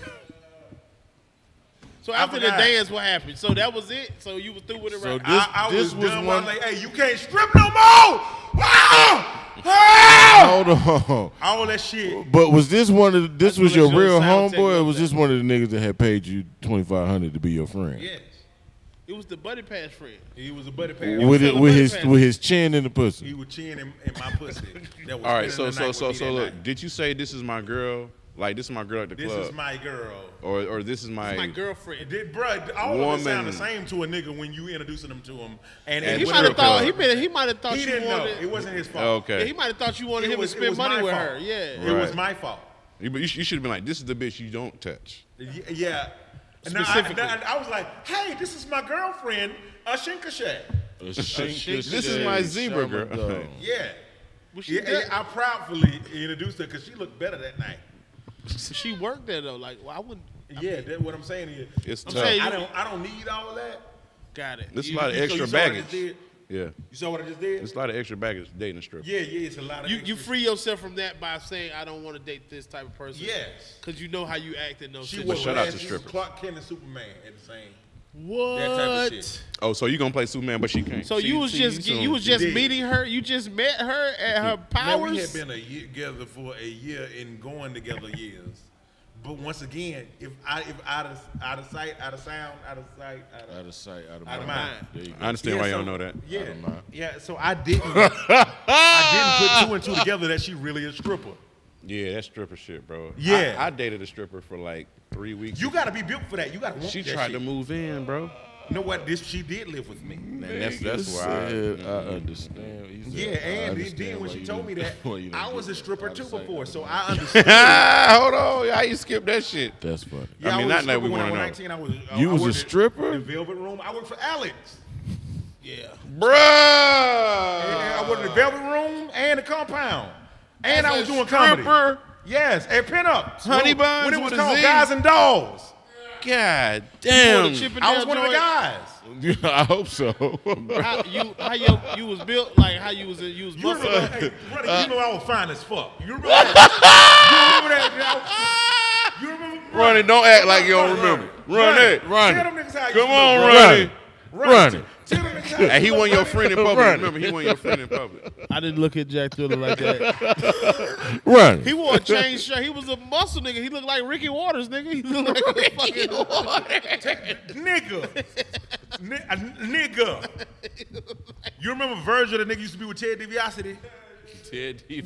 So I after the forgot. dance, what happened? So that was it. So you were through with it, So right? This- I, I this was, was done. one- I was like, hey, you can't strip no more. Ah! Hold on. All that shit. But was this one of the, this That's was your they showed real sound homeboy, or was this one of the niggas that had paid you twenty five hundred to be your friend? Yes. It was the buddy pass friend. He was a buddy pass. With it, with his pass. with his chin in the pussy. He was chin in, in my pussy. That was *laughs* All right, so so so so look, night. did you say this is my girl? Like this is my girl at the This club, is my girl. or or this is my, My girlfriend. Did, bruh, all of Woman. it sound the same to a nigga when you introducing them to him. And, And He might have thought he been, he might have thought he you didn't know. wanted. It wasn't his fault. okay. Yeah, he might have thought you wanted It him was- to spend money with fault. her. Yeah. It was my fault. You, you should have been like, this is the bitch you don't touch. Yeah. And I, Specifically. I, I was like, hey, this is my girlfriend, Ashinka Shay. This is my zebra girl. Yeah. Was she, Yeah, yeah, I proudly introduced her because she looked better that night. So she worked there though. Like, well, I wouldn't. Yeah, that's what I'm saying is. It's I'm tough. saying I don't, I don't need all that. Got it. There's a You- lot of You- so extra you saw what I just baggage. Did? Yeah, You saw what I just did? It's a lot of extra baggage dating a stripper. Yeah, yeah, it's a lot of. You, you free yourself from that by saying I don't want to date this type of person. Yes. Because you know how you act in those She situations. was shout out last to year strippers. Clark Kent and Superman at the same. What? That type of shit. Oh, so you gonna play Superman, but she can't. So See- you was see, just so- you was just did. meeting her. You just met her at her Man, powers. we had been a year together for a year and going together years. But once again, if I if out of out of sight, out of sound, out of sight, out of, Out of sight, out of Out of mind. mind. There you go. I understand Yeah, why you so- don't know that. Yeah, yeah. So I didn't. I didn't put two and two together that she really a stripper. Yeah, that's stripper shit, bro. Yeah. I, I dated a stripper for like three weeks. You got to be built for that. You got to want she that tried shit. to move in, bro. You know what? This she did live with me. And that's that's why. I, Said, I understand. He said, Yeah, "I and then, understand then when she told me that, *laughs* why you didn't I was a stripper too before, so. I understand. *laughs* Hold on, how you skip that shit? That's funny. Yeah, I mean, was not a that we stripper when wanna know. I was. You I was a worked at stripper? The Velvet Room. I worked for Alex. yeah. Bruh. And I worked in the Velvet Room and the Compound, and I was a doing comedy. stripper? Yes, at pinups. Honey when, buns when it was with called Guys and Dolls. God damn. wanna chip in I was one of the joint? guys. I hope so. How *laughs* you how you, you was built like how you was you was You remember, muscle. hey, brother, you uh, know I was fine as fuck. You remember *laughs* that? you remember that? You remember? Ronnie, don't act like you don't remember. Ronnie, Ronnie. Tell them niggas how you Come used to on, look, Ronnie. Ronnie. Tell them niggas how you Hey, he used to wasn't your friend in public. Ronnie. Remember, he wasn't your friend in public. I didn't look at Jack Thriller like that. *laughs* Run. He wore a chain shirt. He was a muscle nigga. He looked like Ricky Waters, nigga. He looked like a fucking *laughs* nigga. Ni- nigga. You remember Virgil, the nigga used to be with Ted DiBiase? Ted *laughs* you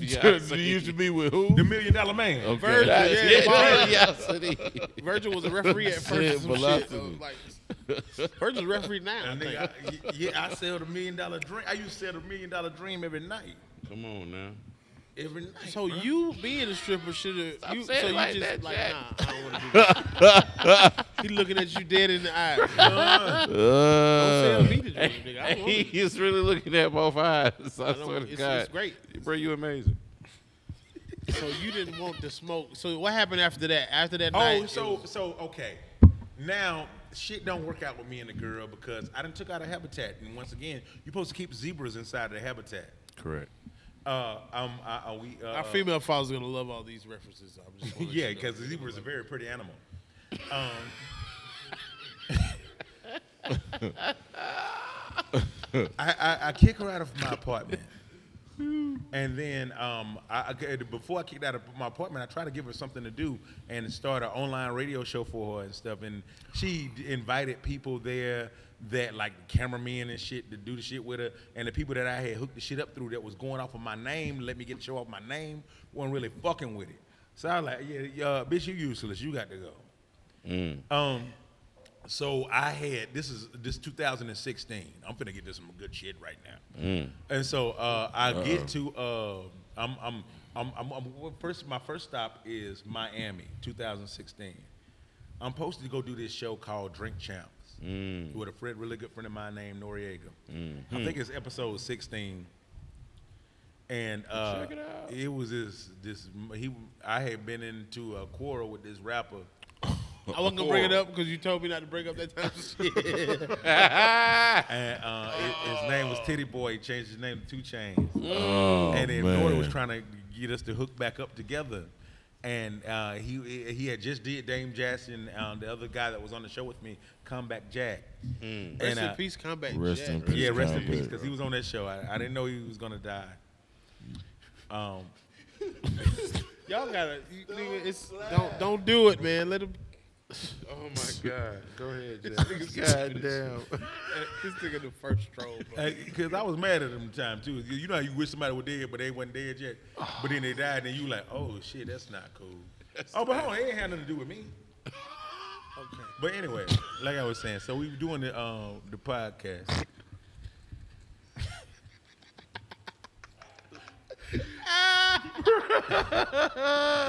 used to be with who? The Million Dollar Man. Virgil. Yeah, Virgil was a referee at first. Said or shit. velocity. Like, *laughs* Virgil's a referee now. I And think. nigga, I, yeah, I sell the Million Dollar Dream. I used to sell the Million Dollar Dream every night. Come on now. Every night. So bruh. you being a stripper should have. You, so saying you like just that, like Jack. nah. I don't want to do that. he looking at you dead in the eye. *laughs* Uh, don't sell me the dream, nigga. I don't *laughs* want He it. is really looking at both eyes. I, don't- swear to it's- God. it's great. Bro, you amazing. So you didn't want the smoke. So what happened after that? After that Oh, night? it so was- so okay. Now shit don't work out with me and the girl because I didn't took out a habitat, and once again, you're supposed to keep zebras inside the habitat. Correct. Uh, um, I, are we? Uh, our female followers are gonna love all these references. I'm just wanna *laughs* yeah, you know. because the zebra is a very pretty animal. Um, *laughs* I, I, I kick her out of my apartment. And then um, I, I- before I kicked out of my apartment, I tried to give her something to do and start an online radio show for her and stuff. And she invited people there that like cameramen and shit to do the shit with her. And the people that I had hooked the shit up through that was going off of my name, let me get the show off my name, wasn't really fucking with it. So I was like, yeah, yeah, bitch, you useless. You got to go. Um, so I had this is this 2016. I'm finna get to some good shit right now. And so uh, I get to uh, I'm, I'm I'm I'm I'm first my first stop is Miami, 2016. I'm supposed to go do this show called Drink Champs with a friend, really good friend of mine named Noreaga. I think it's episode 16. And uh, it, was this this he I had been into a quarrel with this rapper. I wasn't gonna bring it up because you told me not to bring up that type of shit. *laughs* and uh, it- his name was Tity Boi. He changed his name to Two Chainz. Oh, and then man. Nore was trying to get us to hook back up together. And uh, he he had just did Dame Jackson, um, the other guy that was on the show with me, Combat Jack. Rest And, in uh, peace, combat. Rest Jack. in peace. Yeah, rest in peace, because he was on that show. I, I didn't know he was gonna die. Um, *laughs* Y'all gotta, you, nigga, it's don't don't do it, man. Let him. Oh my *laughs* God. Go ahead, Jack. God damn. *laughs* This nigga the first troll, bro. because I was mad at them time too. You know how you wish somebody was dead, but they wasn't dead yet. But then they died, and you like, oh shit, that's not cool. oh, but hold on, it ain't had nothing to do with me. *laughs* Okay. But anyway, like I was saying, so we were doing the um the podcast. *laughs*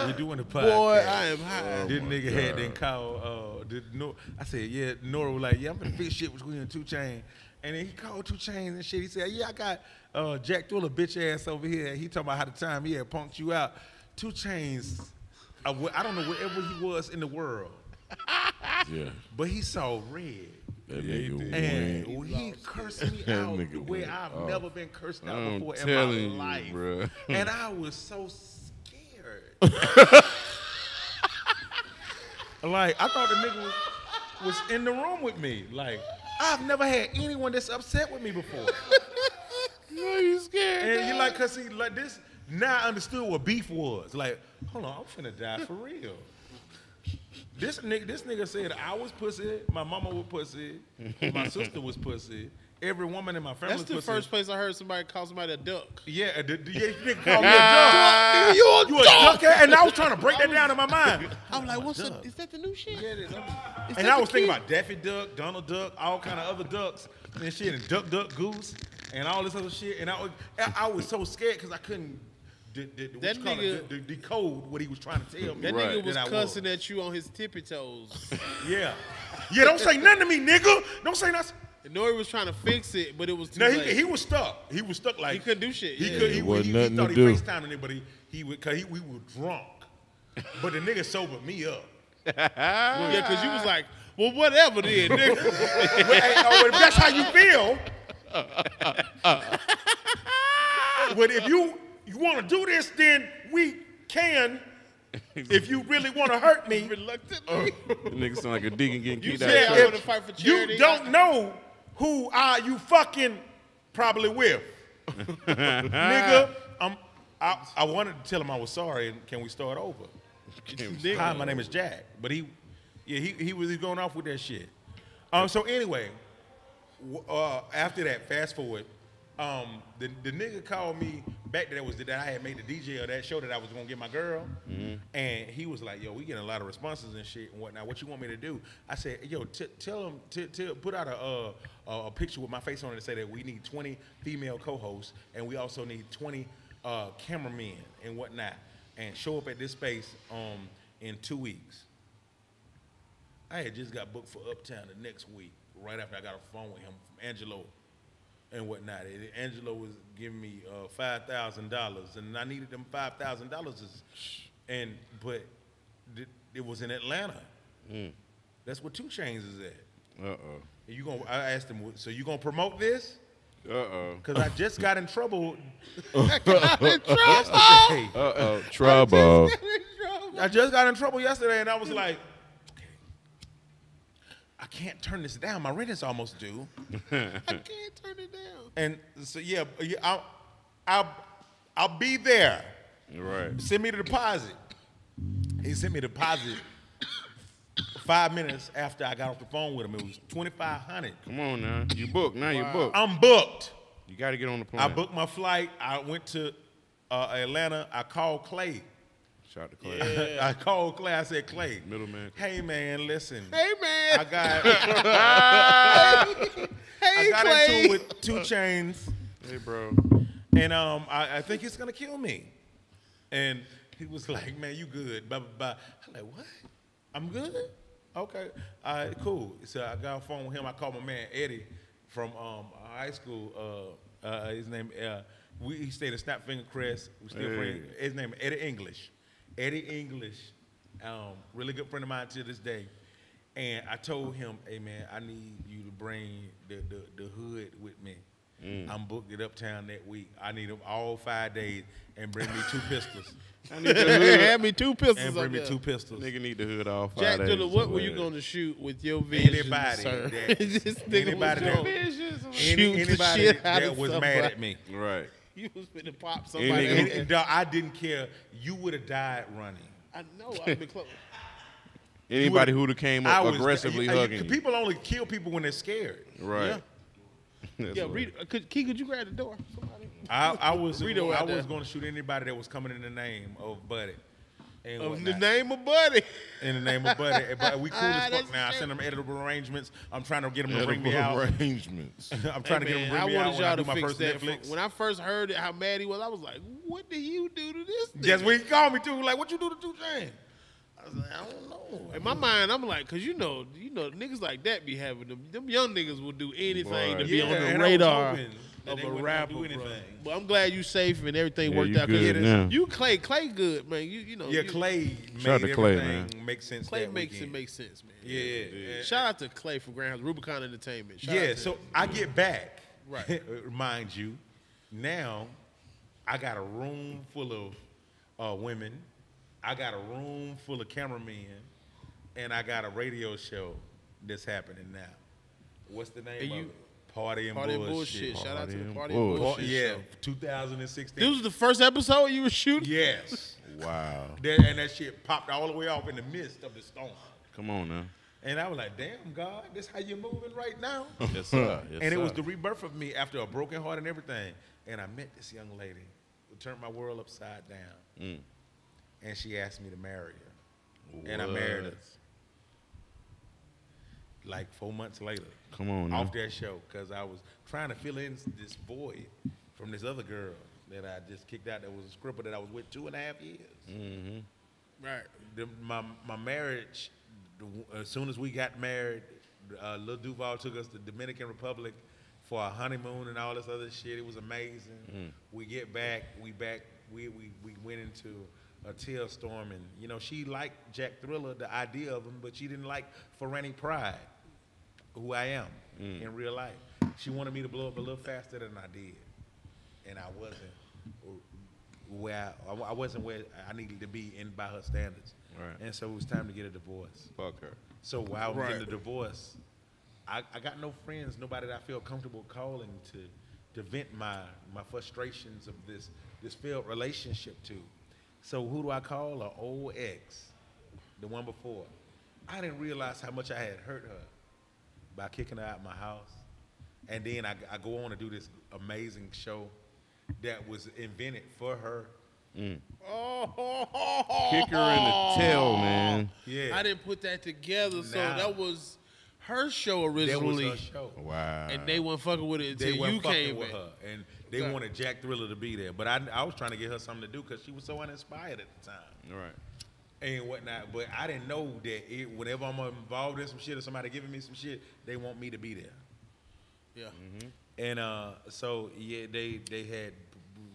we doing the podcast. Boy, I am high. This nigga had then call. Uh, the, no, I said, yeah. Nora was like, yeah, I'm gonna fix shit between two chain. And then he called Two Chainz and shit. He said, yeah, I got uh, Jack Thriller bitch ass over here. He talking about how the time he had punked you out. Two Chainz. I don't know wherever he was in the world, Yeah. but he saw red. That nigga And went. he cursed me *laughs* out the nigga way went I've off. never been cursed out I'm before in my you, life. bruh. *laughs* And I was so scared. *laughs* like I thought the nigga was, was in the room with me. Like I've never had anyone that's upset with me before. No, you scared. And you like, cause he like this. Now I understood what beef was. Like, hold on, I'm finna die for real. This nigga, this nigga said I was pussy, my mama was pussy, my *laughs* sister was pussy, every woman in my family That's the pussy. first place I heard somebody call somebody a duck. Yeah, the, the, yeah, nigga *laughs* called me a duck. Nigga, you a, you a duck? Eh? And I was trying to break that down in my mind. *laughs* I was like, what's a the, is that the new shit? Yeah, it is. Is and I was thinking kid? about Daffy Duck, Donald Duck, all kind of other ducks and shit, and Duck Duck Goose, and all this other shit. And I was, I, I was so scared because I couldn't de- de- what That you call nigga- De- de- decode what he was trying to tell me. That Right. nigga was That I cussing at you on his tippy toes. *laughs* Yeah. Yeah, don't say nothing to me, nigga. Don't say nothing. and Nore was trying to fix it, but it was too No, late. he, he was stuck. He was stuck like He couldn't do shit, He yeah. could. He, It wasn't he, he nothing thought to he do. FaceTiming me, but he he would cause he, we were drunk. But the nigga sobered me up. *laughs* yeah, because you was like, well, whatever then, nigga. *laughs* But, hey, oh, if that's how you feel. but if you you want to do this, then we can. If you really want to hurt me, *laughs* Reluctantly. The nigga sound like a deacon getting You kicked out. I of wanna church. fight for you don't know who are you fucking probably with, *laughs* nigga. I'm, I, I wanted to tell him I was sorry, and can we start over? *laughs* Hi, my name is Jack. But he, yeah, he, he was going off with that shit. Um, so anyway, uh, after that, fast forward, um, the, the nigga called me back that was that I had made the DJ of that show that I was gonna get my girl, and he was like, "Yo, we getting a lot of responses and shit and whatnot. What you want me to do?" I said, "Yo, t- tell him to t- put out a, uh, a a picture with my face on it and say that we need 20 female co-hosts and we also need 20 uh, cameramen and whatnot, and show up at this space um, in two weeks." I had just got booked for Uptown the next week, right after I got a phone with him from Angelo and whatnot. And Angelo was giving me uh, five thousand dollars, and I needed them five thousand dollars. And but th- it was in Atlanta. That's where Two Chainz is at. Uh oh. And you gonna? I asked him, so you gonna promote this? Uh oh. Because I just got in trouble. *laughs* in trouble. *laughs* Uh oh. Trouble. I just got in trouble yesterday, and I was like, okay, I can't turn this down. My rent is almost due. *laughs* I can't turn it down. And so yeah, yeah, I'll, I'll, I'll be there. Right. Send me the deposit. He sent me the deposit five minutes after I got off the phone with him. It was twenty five hundred. Come on now. You booked. Now you booked. I'm booked. You got to get on the plane. I booked my flight. I went to uh, Atlanta. I called Clay. Shout to Clay. I called Clay. I said, Clay, Middleman. Hey man, listen. Hey, man. I got *laughs* hey, I got Clay. into with Two Chainz. Hey, bro. And um, I, I think it's gonna kill me. And he was like, "Man, you good?" Blah blah blah. I'm like, "What? I'm good? Okay, all right, cool." So I got a phone with him. I called my man Eddie from um, high school. Uh, uh, his name uh, we he stayed at Snapfinger Crest. We still Hey. friends. His name Eddie English. Eddie English, um, really good friend of mine to this day. And I told him, "Hey man, I need you to bring the the, the hood with me." I'm booked at Uptown that week. I need them all five days and bring me two pistols. *laughs* I need the hood. Had me two pistols and bring me there. two pistols. Nigga need the hood off. Jack five Dilla, days what were you going to shoot with your vision, *laughs* Anybody sir? that- this anybody was that- going Any, shoot the anybody shit that of was mad at me. Right. *laughs* you was finna pop somebody. And, and, I didn't care. You would have died running. I know. I've been close. *laughs* Anybody who'd have came up was- aggressively hugging you. People only kill people when they're scared. Right. Yeah. *laughs* Yeah, read. uh, Could, Key, could you grab the door? Somebody. I, I was Rito I was going to shoot anybody that was coming in the name of Buddy. And Of whatnot. the name of Buddy. in the name of Buddy. But we cool ah, as fuck now. I shit. send them editable arrangements. I'm trying to get them to bring me Edible out. arrangements. *laughs* I'm trying to get Hey, them to bring me I out wanted when I y'all do to my fix first that. Netflix. When I first heard it, how mad he was, I was like, "What did you do to this?" Nigga? Just when he called me too, like, what you do to Two Chainz? I was like, I don't know. In my mind, I'm like, cause you know, you know, niggas like that be having them. Them young niggas will do anything to be Yeah, on the and I was radar hoping that of a wouldn't rapper, do bro. But I'm glad you safe and everything Yeah, worked you out. good now. you Clay, Clay good, man. You you know, Yeah, you- Clay Shout out made to Clay, everything make sense. Clay that makes weekend. it make sense, man. Yeah, yeah. Shout out to Clay from Grand House, Rubicon Entertainment. Shout yeah, to so him. I get back, Right. *laughs* mind you. Now, I got a room full of uh, women. I got a room full of cameramen, and I got a radio show that's happening now. What's the name And of you- it? Party and party bullshit. bullshit. Shout out to the and party and Par- bullshit. yeah, 2016. This was the first episode you were shooting. yes, *laughs* Wow. that, and that shit popped all the way off in the midst of the storm. Come on now. And I was like, "Damn, God, this is how you moving right now?" *laughs* Yes, sir. Yes, and it was the rebirth of me after a broken heart and everything. And I met this young lady who turned my world upside down. Mm. And she asked me to marry her. And I married her. Like four months later, Come on now. off that show, because I was trying to fill in this void from this other girl that I just kicked out that was a stripper that I was with two and a half years. Mm-hmm. Right. The, my, my marriage, the- as soon as we got married, uh, Lil Duval took us to Dominican Republic for our honeymoon and all this other shit. It was amazing. We get back, we back, we, we, we went into a tailstorm, and you know she liked Jack Thriller, the idea of him, but she didn't like Ferrani Pride, who I am in mm. real life. She wanted me to blow up a little faster than I did, and I wasn't where I, I wasn't where I needed to be in by her standards. Right. And so it was time to get a divorce. Fuck her. So while I was Right. getting the divorce, I, I got no friends, nobody that I feel comfortable calling to to vent my my frustrations of this this failed relationship to. So who do I call? An old ex, the one before. I didn't realize how much I had hurt her by kicking her out my house, and then I, I go on to do this amazing show that was invented for her. Mm. Oh, Kick her in the tail, man. Yeah, I didn't put that together, so Nah. that was her show originally. that was her show. Wow. and they weren't fucking with it they until weren't you came with back. her, and they Okay. wanted Jack Thriller to be there. But I, I was trying to get her something to do because she was so uninspired at the time All right. And whatnot. But I didn't know that it, whenever I'm involved in some shit or somebody giving me some shit, they want me to be there. Yeah. And uh, so yeah, they they had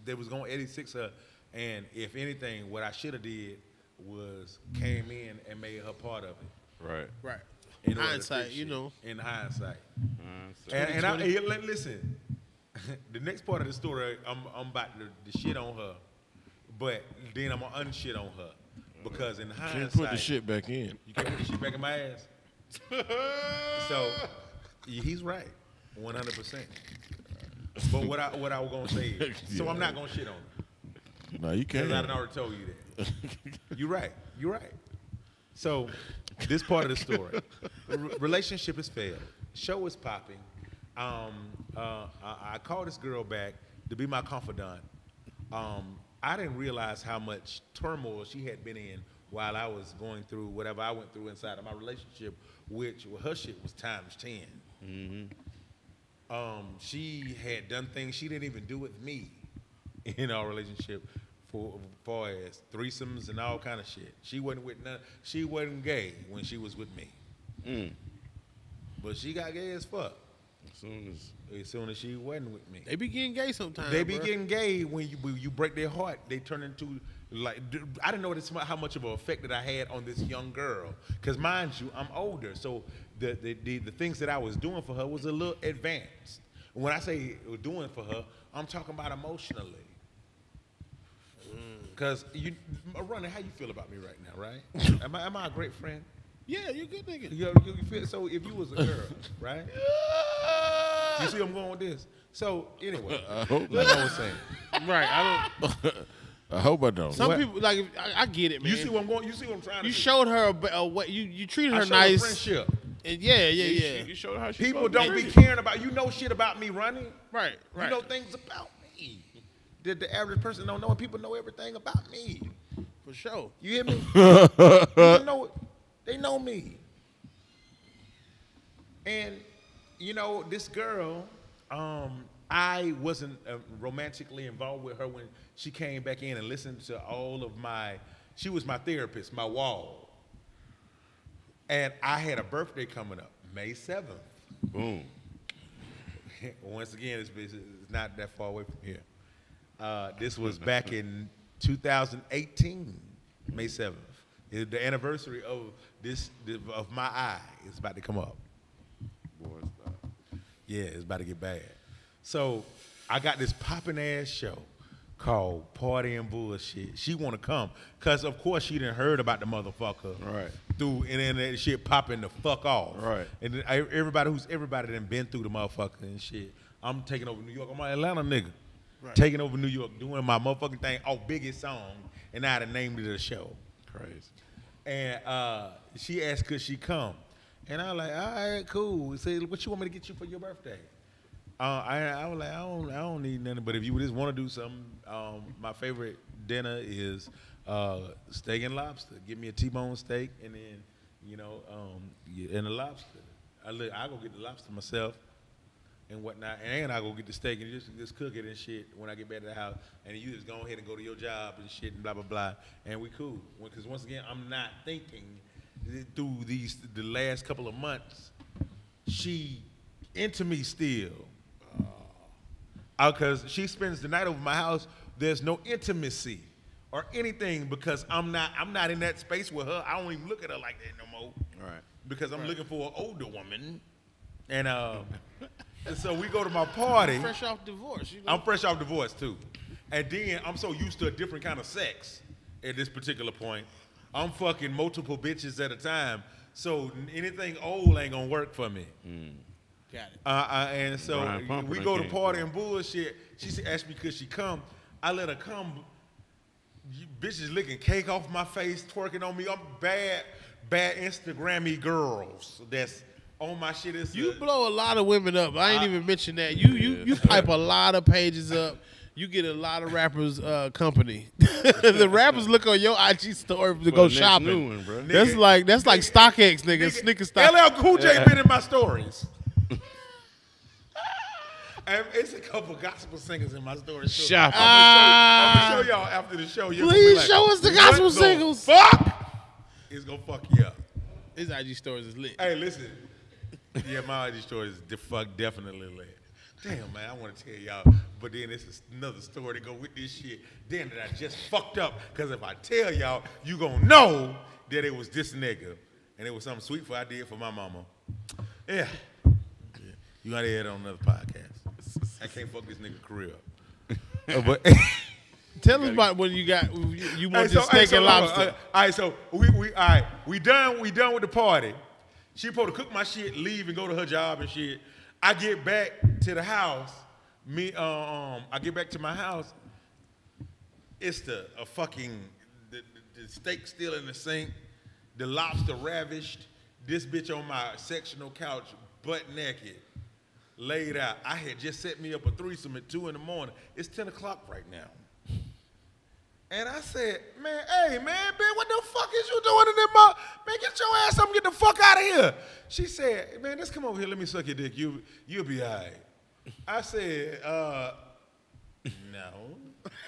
they was gonna Eddie Six her, and if anything, what I should have did was came in and made her part of it. Right. Right. in order to Hindsight, you know. In hindsight. So- And, and I, hey, li- listen, *laughs* the next part of the story, I'm, I'm about to, to shit on her, but then I'm gonna unshit on her because in hindsight, Can't put the shit back in. you can't put the shit back in my ass. *laughs* so he's right, 100. percent But what I what I was gonna say is, *laughs* so I'm not gonna shit on her No, you can't. I done already told you that. *laughs* You're right. You're right. So, this part of the story, re- relationship has failed. Show is popping. Um, uh, I, I called this girl back to be my confidant. Um, I didn't realize how much turmoil she had been in while I was going through whatever I went through inside of my relationship, which well, her shit was times 10 um, she had done things she didn't even do with me *laughs* in our relationship for far as threesomes and all kind of shit. She wasn't with none. She wasn't gay when she was with me, Mm. but she got gay as fuck soon as as soon as she wasn't with me. They be getting gay sometimes. They be bruh. getting gay when you when you break their heart. They turn into like I didn't know this how much of an effect that I had on this young girl. Because mind you, I'm older, so the the, the the things that I was doing for her was a little advanced. When I say doing for her, I'm talking about emotionally. Mm. Cause you, running, how you feel about me right now, right? *laughs* am I am I a great friend? Yeah, you're good nigga. You, you feel, so if you was a girl, *laughs* right? You see, I'm going with this. So anyway, *laughs* I hope like I was saying, Right. I don't. *laughs* I hope I don't. Some people like. I, I get it, man. You see what I'm going? You see what I'm trying to You say? showed her a, ba- a way. You you treated I her showed nice. friendship. And yeah, yeah, yeah. You showed her how she People supposed to don't be treat caring about you. Know shit about me running. Right, right. You know things about me that the average person don't know, and people know everything about me. for sure. You hear me? people know they know me. And you know, this girl, um, I wasn't uh, romantically involved with her when she came back in and listened to all of my. She was my therapist, my wall. And I had a birthday coming up, May seventh. Boom. *laughs* Once again, it's, it's it's not that far away from here. Uh, this was back in 2018, May 7th. The anniversary of this of my eye is about to come up. Boy. Yeah, it's about to get bad. So I got this popping ass show called Party and Bullshit. She want to come because of course she didn't heard about the motherfucker Right. through internet shit popping the fuck off. Right. And everybody who's everybody done been through the motherfucker and shit. I'm taking over New York. I'm an Atlanta nigga. Right. Taking over New York, doing my motherfucking thing Oh, biggest song, and I had named it a show. Crazy. And uh, she asked could she come, and I was like, all right, cool. Say, what you want me to get you for your birthday? Uh, I, I was like, I don't, I don't need nothing. But if you just want to do something, um, my favorite dinner is uh, steak and lobster. Give me a T-bone steak, and then you know, um, and a lobster. I I go get the lobster myself and whatnot, and I go get the steak and just just cook it and shit when I get back to the house. And you just go ahead and go to your job and shit and blah blah blah, and we cool. Because once again, I'm not thinking through these the last couple of months. She into me still, because she spends the night over my house. There's no intimacy or anything because I'm not I'm not in that space with her. I don't even look at her like that no more Right. because I'm looking for an older woman. And uh, *laughs* and so we go to my party. Fresh off divorce. You know? I'm fresh off divorce too. And then I'm so used to a different kind of sex at this particular point. I'm fucking multiple bitches at a time. So anything old ain't gonna work for me. Got it. Uh, uh, and so we go to party and bullshit. She said, asked me could she come. I let her come. You bitches licking cake off my face, twerking on me. I'm bad, bad Instagrammy girls. That's on my shit. It's You a- blow a lot of women up. I ain't even mention that. You you you pipe a lot of pages up. You get a lot of rappers uh, company. *laughs* the rappers look on your IG story to For go shopping. new one, bro. That's Nigga. like that's like StockX, nigga. Sneaker stock. LL Cool J been in my stories. *laughs* and it's a couple gospel singers in my stories. too. Shop. I'm gonna, show, I'm gonna show y'all after the show. You're Please like, show us the gospel singles." Fuck! It's gonna fuck you up. His IG stories is lit. Hey, listen. *laughs* Yeah, my story is de- fuck definitely lit. Damn, man, I want to tell y'all, but then it's another story to go with this shit. Then that I just fucked up, because if I tell y'all, you gonna know that it was this nigga, and it was something sweet for I did for my mama. Yeah. yeah. You gotta hear it on another podcast. I can't fuck this nigga career up. Uh, *laughs* but *laughs* Tell us about when you got you, you want Hey, this steak and hold on, lobster. uh, all right, so we, we all right, we done we done with the party. She supposed to cook my shit, leave and go to her job and shit. I get back to the house. Me, uh, um, I get back to my house. It's the a fucking the, the, the steak still in the sink, the lobster ravished. This bitch on my sectional couch, butt naked, laid out. I had just set me up a threesome at two in the morning. It's ten o'clock right now. And I said, man, hey, man, Ben, what the fuck is you doing in there, ma? Man, get your ass up and get the fuck out of here. She said, man, let's come over here. Let me suck your dick. You, you'll be all right. I said, uh, no.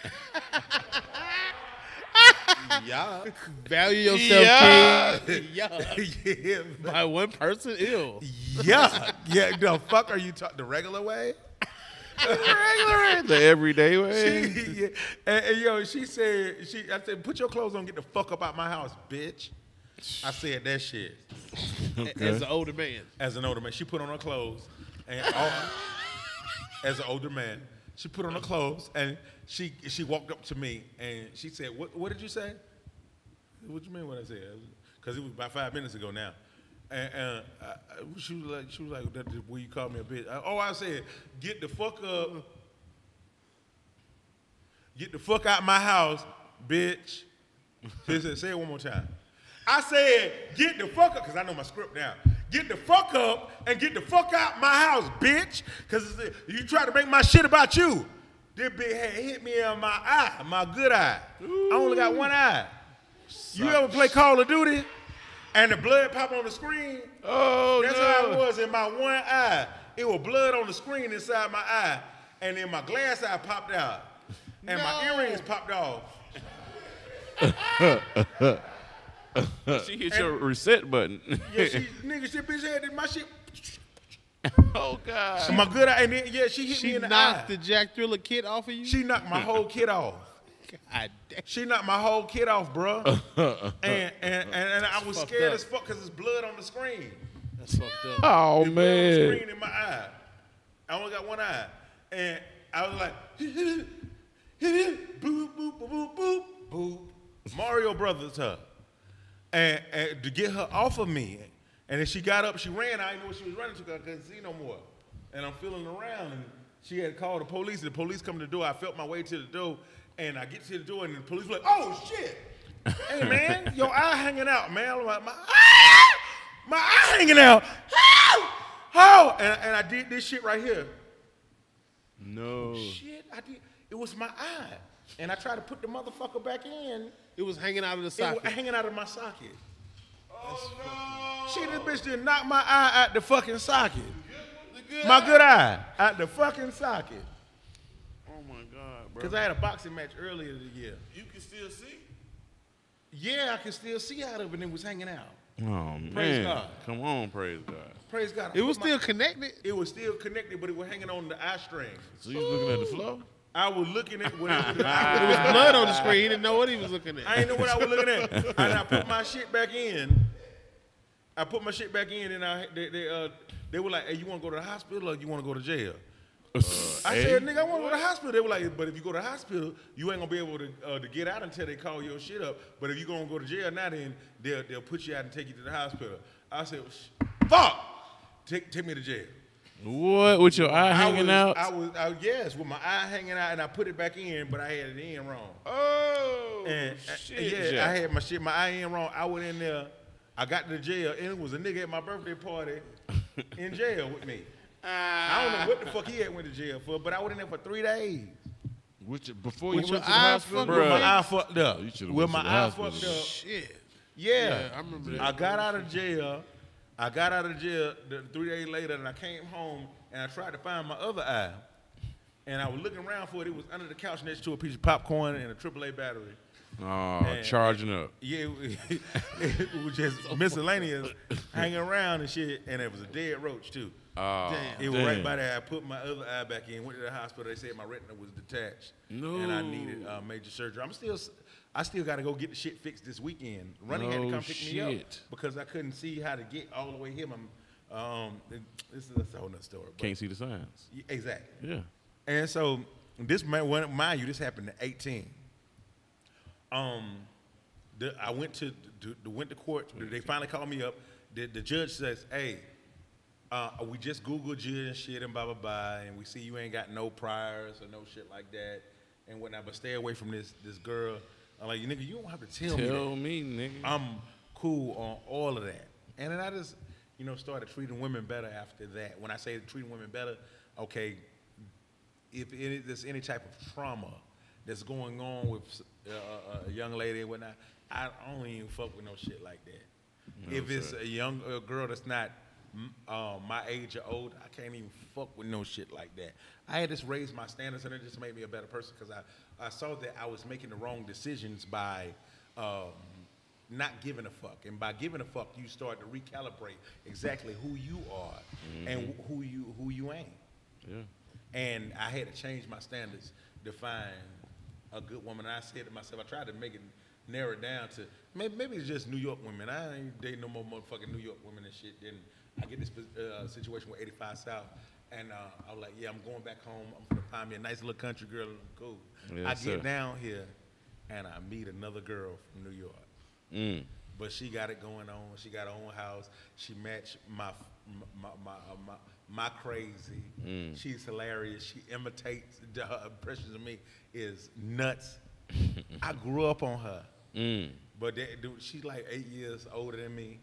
*laughs* yeah. Value yourself, Yeah. king. Yeah. yeah. By one person, ill. Yeah. Yeah. The fuck are you talking the regular way? The everyday way. She, yeah. and, and, yo, she said, she, I said, put your clothes on, get the fuck up out my house, bitch. I said that shit As an older man. as an older man. She put on her clothes, and all, as an older man, she put on her clothes, and she she walked up to me, and she said, "What what did you say? What do you mean what I said? Because it was about five minutes ago now." And, and I, I- she was like, she was like, that, "Will you call me a bitch?" I, oh, I said, "Get the fuck up." Get the fuck out my house, bitch. Say, said, say it one more time. I said, get the fuck up, because I know my script now. Get the fuck up and get the fuck out my house, bitch. Because you try to make my shit about you. This bitch had hit me in my eye, my good eye. I only got one eye. You ever play Call of Duty and the blood pop on the screen? Oh That's no. how it was in my one eye. It was blood on the screen inside my eye, and then my glass eye popped out, and my earrings popped off. *laughs* She hit your reset button. Yeah, she nigga, she bitch had my shit. *laughs* oh God. My good eye, and then yeah, she hit She me in the eye. She knocked the Jack Thriller kit off of you. She knocked my whole kit off. God damn. She knocked my whole kid off, bruh. *laughs* and, and, and and I was scared up. as fuck because there's blood on the screen. That's fucked up. Oh There's blood on the man. screen in my eye. I only got one eye, and I was like, *laughs* boop boop boop boop boop boop. Mario Brothers her, and, and to get her off of me, and then she got up, she ran. I didn't know what she was running to 'cause I couldn't see no more, and I'm feeling around, and she had called the police. And the police come to the door. I felt my way to the door, and I get to the door, and the police were like, "Oh shit." hey man, *laughs* your eye hanging out, man. I'm like, my eye, my eye hanging out. Oh, oh, and, and I did this shit right here. No. Shit, I did. It was my eye, and I tried to put the motherfucker back in. It was hanging out of the socket. It was hanging out of my socket. Oh no! Shit, this bitch did knock my eye out the fucking socket. My good eye out the fucking socket. My God, bro. Cause I had a boxing match earlier this year. You can still see. Yeah, I can still see out of it, and it was hanging out. Oh man. Praise God. Come on, praise God. Praise God. It was put my- still connected. It was still connected, but it was hanging on the eye string. So you was looking at the flow? I was looking at whatever. the- *laughs* It was blood on the screen. He didn't know what he was looking at. I didn't know what I was looking at. *laughs* And I put my shit back in. I put my shit back in, and I they they, uh, they were like, "Hey, you want to go to the hospital or you want to go to jail?" I said, "Nigga, I want to go to the hospital." They were like, "But if you go to the hospital, you ain't gonna be able to uh, to get out until they call your shit up. But if you gonna go to jail now, then they'll they'll put you out and take you to the hospital." I said, "Sh- "Fuck, take take me to jail." What with your eye hanging I out? was, I was, I, yes, with my eye hanging out, and I put it back in, but I had it in wrong. oh And uh, shit. yeah, Jack. I had my shit, my eye in wrong. I went in there, I got to the jail, and it was a nigga at my birthday party *laughs* in jail with me. I don't know what the fuck he had went to jail for, but I was in there for three days. Which before With you your went to the eye hospital, fucked With my eye fucked up. You should've With went my to the eye hospital. fucked up. Shit. Yeah. Yeah, I remember that. I got out of jail. I got out of jail the, three days later, and I came home and I tried to find my other eye. And I was looking around for it. It was under the couch next to a piece of popcorn and a AAA battery. Oh, And- charging up. Yeah, it, *laughs* it was just *laughs* miscellaneous hanging around and shit, and it was a dead roach too. Oh, It was right by there. I put my other eye back in, went to the hospital. They said my retina was detached, and I needed uh, major surgery. I'm still, I still got to go get the shit fixed this weekend. Ronnie had to come pick me up because I couldn't see how to get all the way here. I'm, um, this is a whole nother story. but- Can't see the signs. Yeah, exactly. Yeah. And so this man, mind you, this happened at 18. Um, the, I went to, to, to went to court. They finally called me up. The, the judge says, "Hey, uh, we just googled you and shit and blah blah blah, and we see you ain't got no priors or no shit like that and whatnot. But stay away from this this girl." I'm like, "Nigga, you don't have to tell, me. Tell me, nigga. I'm cool on all of that. And then I just, you know, started treating women better after that. When I say treating women better, okay, if any, there's any type of trauma that's going on with uh, a young lady and whatnot, I don't even fuck with no shit like that. if it's a young a girl that's not mm, uh, my age or old, I can't even fuck with no shit like that. I had just raised my standards and it just made me a better person because I, I saw that I was making the wrong decisions by um, not giving a fuck. And by giving a fuck, you start to recalibrate exactly who you are and who you who you ain't. yeah. And I had to change my standards to find a good woman. And I said to myself, I tried to make it narrow down to maybe, maybe it's just New York women. I ain't dating no more motherfucking New York women and shit. Then I get this uh, situation with 85 South. And uh, I was like, yeah, I'm going back home. I'm gonna find me a nice little country girl. Cool. Yes, I get sir. down here and I meet another girl from New York. Mm. but she got it going on. She got her own house. She matched my my my uh, my, my crazy. Mm. She's hilarious. She imitates *laughs* the- her impressions of me is nuts. *laughs* I grew up on her, Mm. but that, dude, she's like eight years older than me.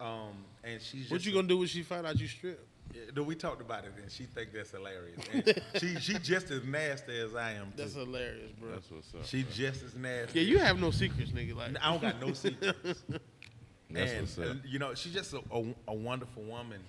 Um, and she's just What you gonna do when she find out you strip? Yeah, we talked about it, and she think that's hilarious. And she she just as nasty as I am. That's too. hilarious, bro. That's what's up. She just as nasty. Yeah, you have no secrets, nigga. Like I don't got no secrets. That's and what's up. you know, she's just a, a, a wonderful woman.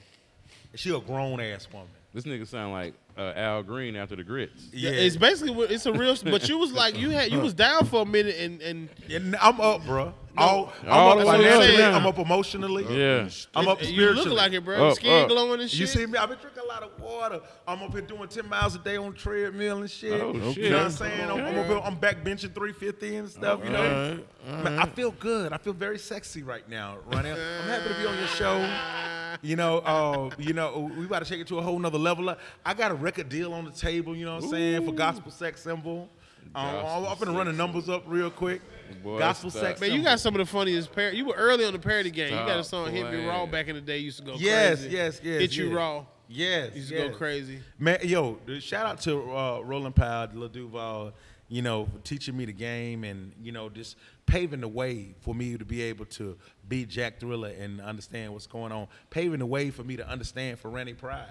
She a grown ass woman. This nigga sound like uh, Al Green after the grits. Yeah, it's basically what it's a real. But you was like you had you was down for a minute and and And I'm up, bro. All, I'm All up the way up financially. now. I'm up emotionally. Yeah. I'm up and you spiritually. look like it, bro. Up, Skin up. glowing and shit. You see me? I've been drinking a lot of water. I'm up here doing 10 miles a day on treadmill and shit. Oh, You shit. know what I'm saying? I'm, I'm, up here, I'm back benching 350 and stuff, you know? Man, I feel good. I feel very sexy right now, Ronnie. I'm happy to be on your show. *laughs* You know, uh, you know, we about to take it to a whole nother level. I got a record deal on the table, you know what I'm saying, for gospel sex symbol. Um, I'm gonna run the numbers up real quick. Boy, gospel stop. sex Man, you got some of the funniest parody. You were early on the parody game. you got a Stop song "Hit Me. Raw" back in the day. Used to go Yes, crazy. yes, yes. Yes. Hit you yes. raw. Yes. Used to yes. go crazy. Man, yo, shout out to uh, Roland Powell, Lil Duval, you know, teaching me the game and, you know, just paving the way for me to be able to be Jack Thriller and understand what's going on. Paving the way for me to understand for Randy Pride.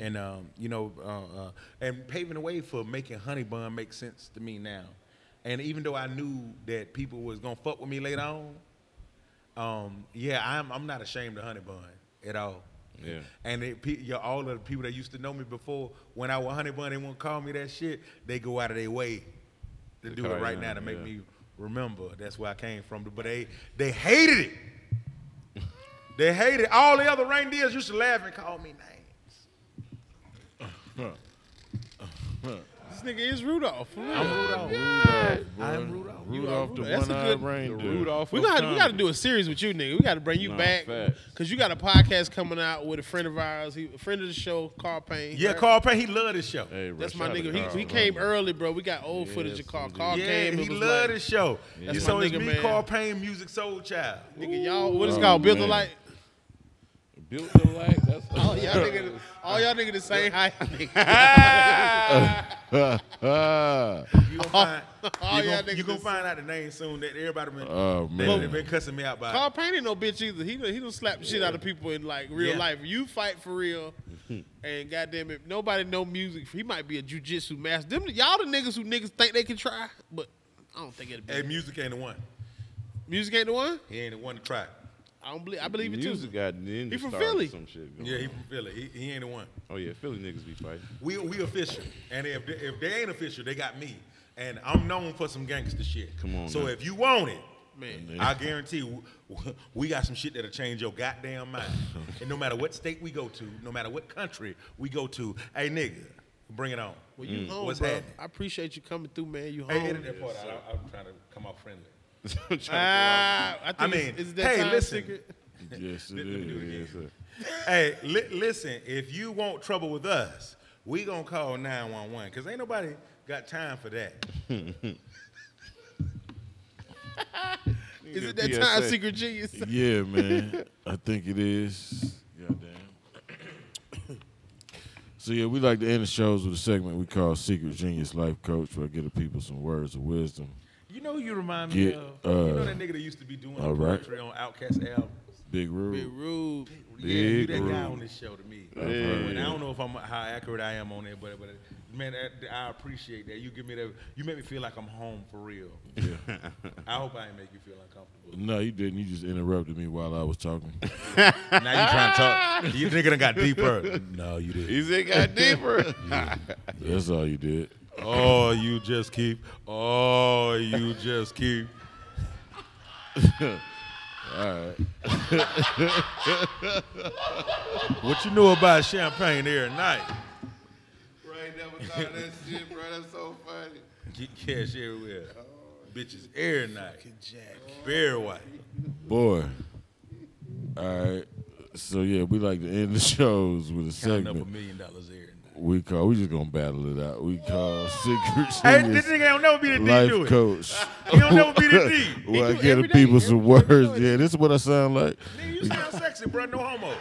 And, um, you know, uh, uh, and paving the way for making Honey Bun make sense to me now. And even though I knew that people was going to fuck with me later on, um, yeah, I'm, I'm not ashamed of Honey Bun at all. Yeah. And it, yeah, all of the people that used to know me before, when I was Honey Bun, they won't call me that shit. They go out of their way to do it right now to make yeah. me remember. That's where I came from. But they they hated it. *laughs* they hated it. All the other reindeers used to laugh and call me names. *laughs* This nigga is Rudolph. For. I'm Rudolph. Rudolph, I am boy. Rudolph. Rudolph the That's a one-eyed good- reindeer. Rudolph. We of got we got to do a series with you, nigga. We got to bring you Nah, back facts. because you got a podcast coming out with a friend of ours, he, a friend of the show, Carl Payne. Yeah, right? Carl Payne, he loved this show. Hey, bro, That's my shout out to nigga. Carl, He, he bro. came early, bro. We got old Yes, footage of Carl. indeed. Carl yeah, came. he and was loved like, this show. That's so my it's nigga, me, man. Carl Payne, Musiq Soulchild. Nigga, y'all, what is it Oh, called? Build a man. light. Built the light. That's All y'all nigga, all y'all nigga the same height. *laughs* You gonna find, *laughs* All you gonna, niggas you gonna find out the name soon. That everybody been, Oh, man. they been cussing me out by. Carl Payne ain't no bitch either. He he don't slap the shit out of people in like real Yeah. life. You fight for real, *laughs* and goddamn it, nobody know Musiq. He might be a jujitsu master. Them y'all the niggas who niggas think they can try, but I don't think it'll be. Hey, Musiq ain't the one. Musiq ain't the one. He ain't the one to try. I don't believe. I believe it Musiq too. got ninja He from stars Philly. Some shit going Yeah, he on. from Philly. He, he ain't the one. Oh yeah, Philly niggas be fighting. We we official, and if they, if they ain't official, they got me, and I'm known for some gangster shit. Come on So now. if you want it, Man, I guarantee w- w- we got some shit that'll change your goddamn mind. *laughs* and no matter what state we go to, no matter what country we go to, hey nigga, bring it on. well, you mm. home, What's bro. happening? I appreciate you coming through, man. You Hey, home. edit that part out. I, I'm trying to come off friendly. *laughs* Trying to Ah, I, think I it's- mean, is that hey, listen. secret? *laughs* yes, it Let me do it is. Yes, sir. hey, li- listen, if you want trouble with us, we gonna call 911 because ain't nobody got time for that. *laughs* Is it Good that time secret genius? Yeah, man. I think it is. Goddamn. So yeah, we like to end the shows with a segment we call Secret Genius Life Coach, where I give the people some words of wisdom. You know who you remind me Yeah, of? you know uh, that nigga that used to be doing all right. poetry on OutKast album? Big Rube. Big Rube. Yeah, you Big that guy on this show to me. Yeah. And I don't know if I'm how accurate I am on it, but but man, that, I appreciate that. You give me that. You make me feel like I'm home for real. Yeah. *laughs* I hope I didn't make you feel uncomfortable. No, you didn't. You just interrupted me while I was talking. *laughs* now you trying to talk? You nigga done got deeper. No, you didn't. Is it got deeper? *laughs* That's all you did. Oh, you just keep. Oh, you just keep. All right. *laughs* what you know about champagne every night? Right, never thought of that shit, bro. That's so funny. Get cash everywhere. Oh, Bitches every night. Very white. Boy. All right. So yeah, we like to end the *laughs* shows with a Counting up a million dollars every night. We call. We just gonna battle it out. We call secret Hey, genius this nigga don't never be the D life do it. coach. *laughs* He don't never be *laughs* the D. well, I it get the day. people some Every- every words. day. Yeah, this is what I sound like. Nigga, you sound sexy, bro. No homo.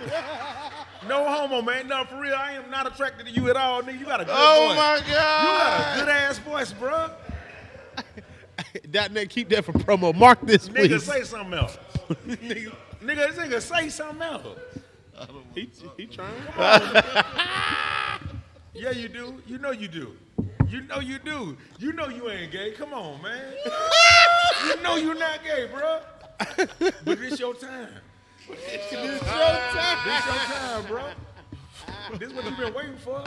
No homo, man. No, for real, I am not attracted to you at all, nigga. You got a good Oh voice. my You got a good ass voice, bro. Dot net, keep that for promo. Mark this, Nigga, please. say something else. nigga, *laughs* nigga, this nigga say something else. He, he trying. Yeah, you do. You know you do. You know you do. You know you ain't gay. Come on, man. you know you're not gay, bro. But it's your time. It's your time. This your time, bro. This is what you've been waiting for.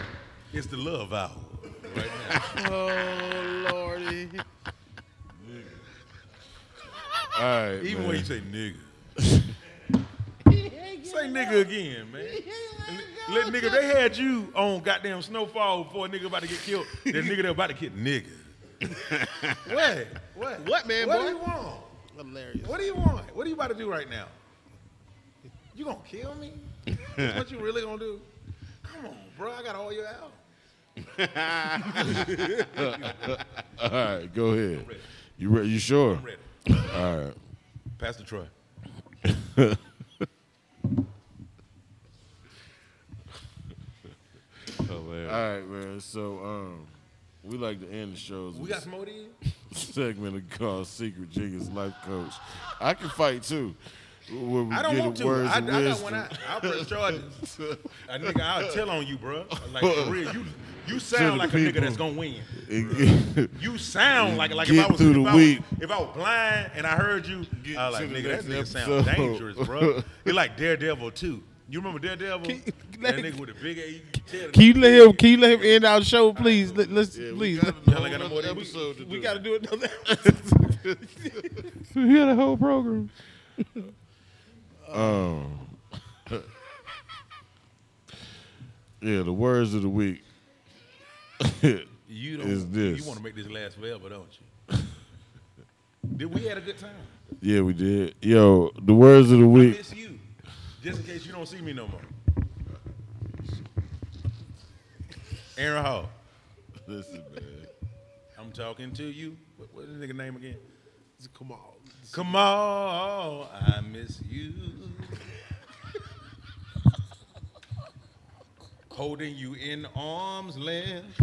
It's the love hour. Right *laughs* now. Oh lordy. Nigga. All right, Even man. when you say nigga. *laughs* say nigga again, man. Let nigga, they had you on goddamn snowfall before a nigga about to get killed. That *laughs* nigga that about to get nigga. *laughs* what? What? What, man, What boy? do you want? Hilarious. What do you want? What are you about to do right now? You gonna kill me? That's what you really gonna do? Come on, bro. I got all your out. *laughs* All right, go ahead. You ready? you sure? I'm ready. All right. Pastor Troy. All right, man. So um, we like to end the shows. We with got some more in? a *laughs* segment called Secret Jiggas Life Coach. I can fight too. Where we I don't get want to. words I, I got one. I, I'll press charges. a *laughs* nigga, I'll tell on you, bro. Like for real, you you sound the like a nigga that's gonna win. It- You sound like like if I was through if the I week. Was, if I was blind and I heard you, Get I was like, nigga, that next nigga sound dangerous, bro. It's *laughs* like Daredevil too. You remember Daredevil? Can- that nigga with the big A. You can you let him? Can you let him end our show, please? Let, us Yeah, we please. got *laughs* Y'all another ain't got no we- episode to we do. got to do another. *laughs* We had a whole program. Um, *laughs* yeah, the words of the week. You don't. Is this. You want to make this last forever, don't you? Did we had a good time? yeah, we did. Yo, the words of the I week. miss you. Just in case you don't see me no more. Aaron Hall. *laughs* Listen, man. I'm talking to you. What, what's the nigga name again? Come on. Come on, I miss you. *laughs* Holding you in arms length.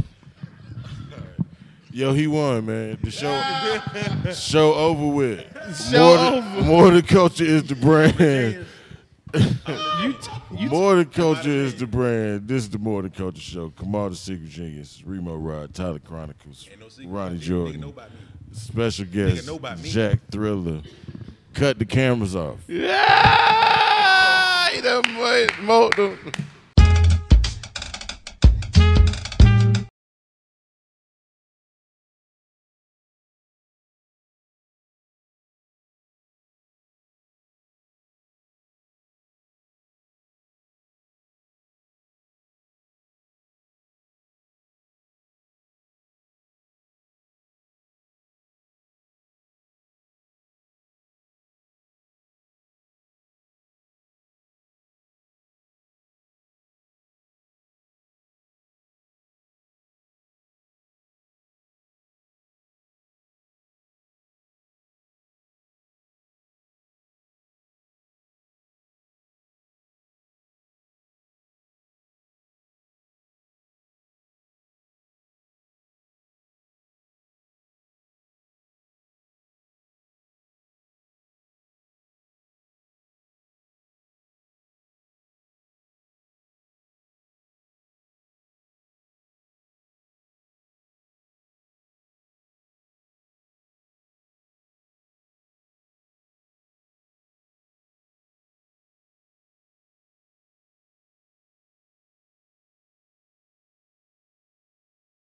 Yo, he won, man. The show, show over with. Show more, than, over. more than culture is the brand. You, t- you more than culture is the brand. This is the more than culture show. Kamal the Secret Genius, Reemo Rod, Tyler Chronicles, no. Ronnie Nigga, Jordan, Nigga know about me. special guest know about me. Jack Thriller. Cut the cameras off. Yeah, he done mo- mo-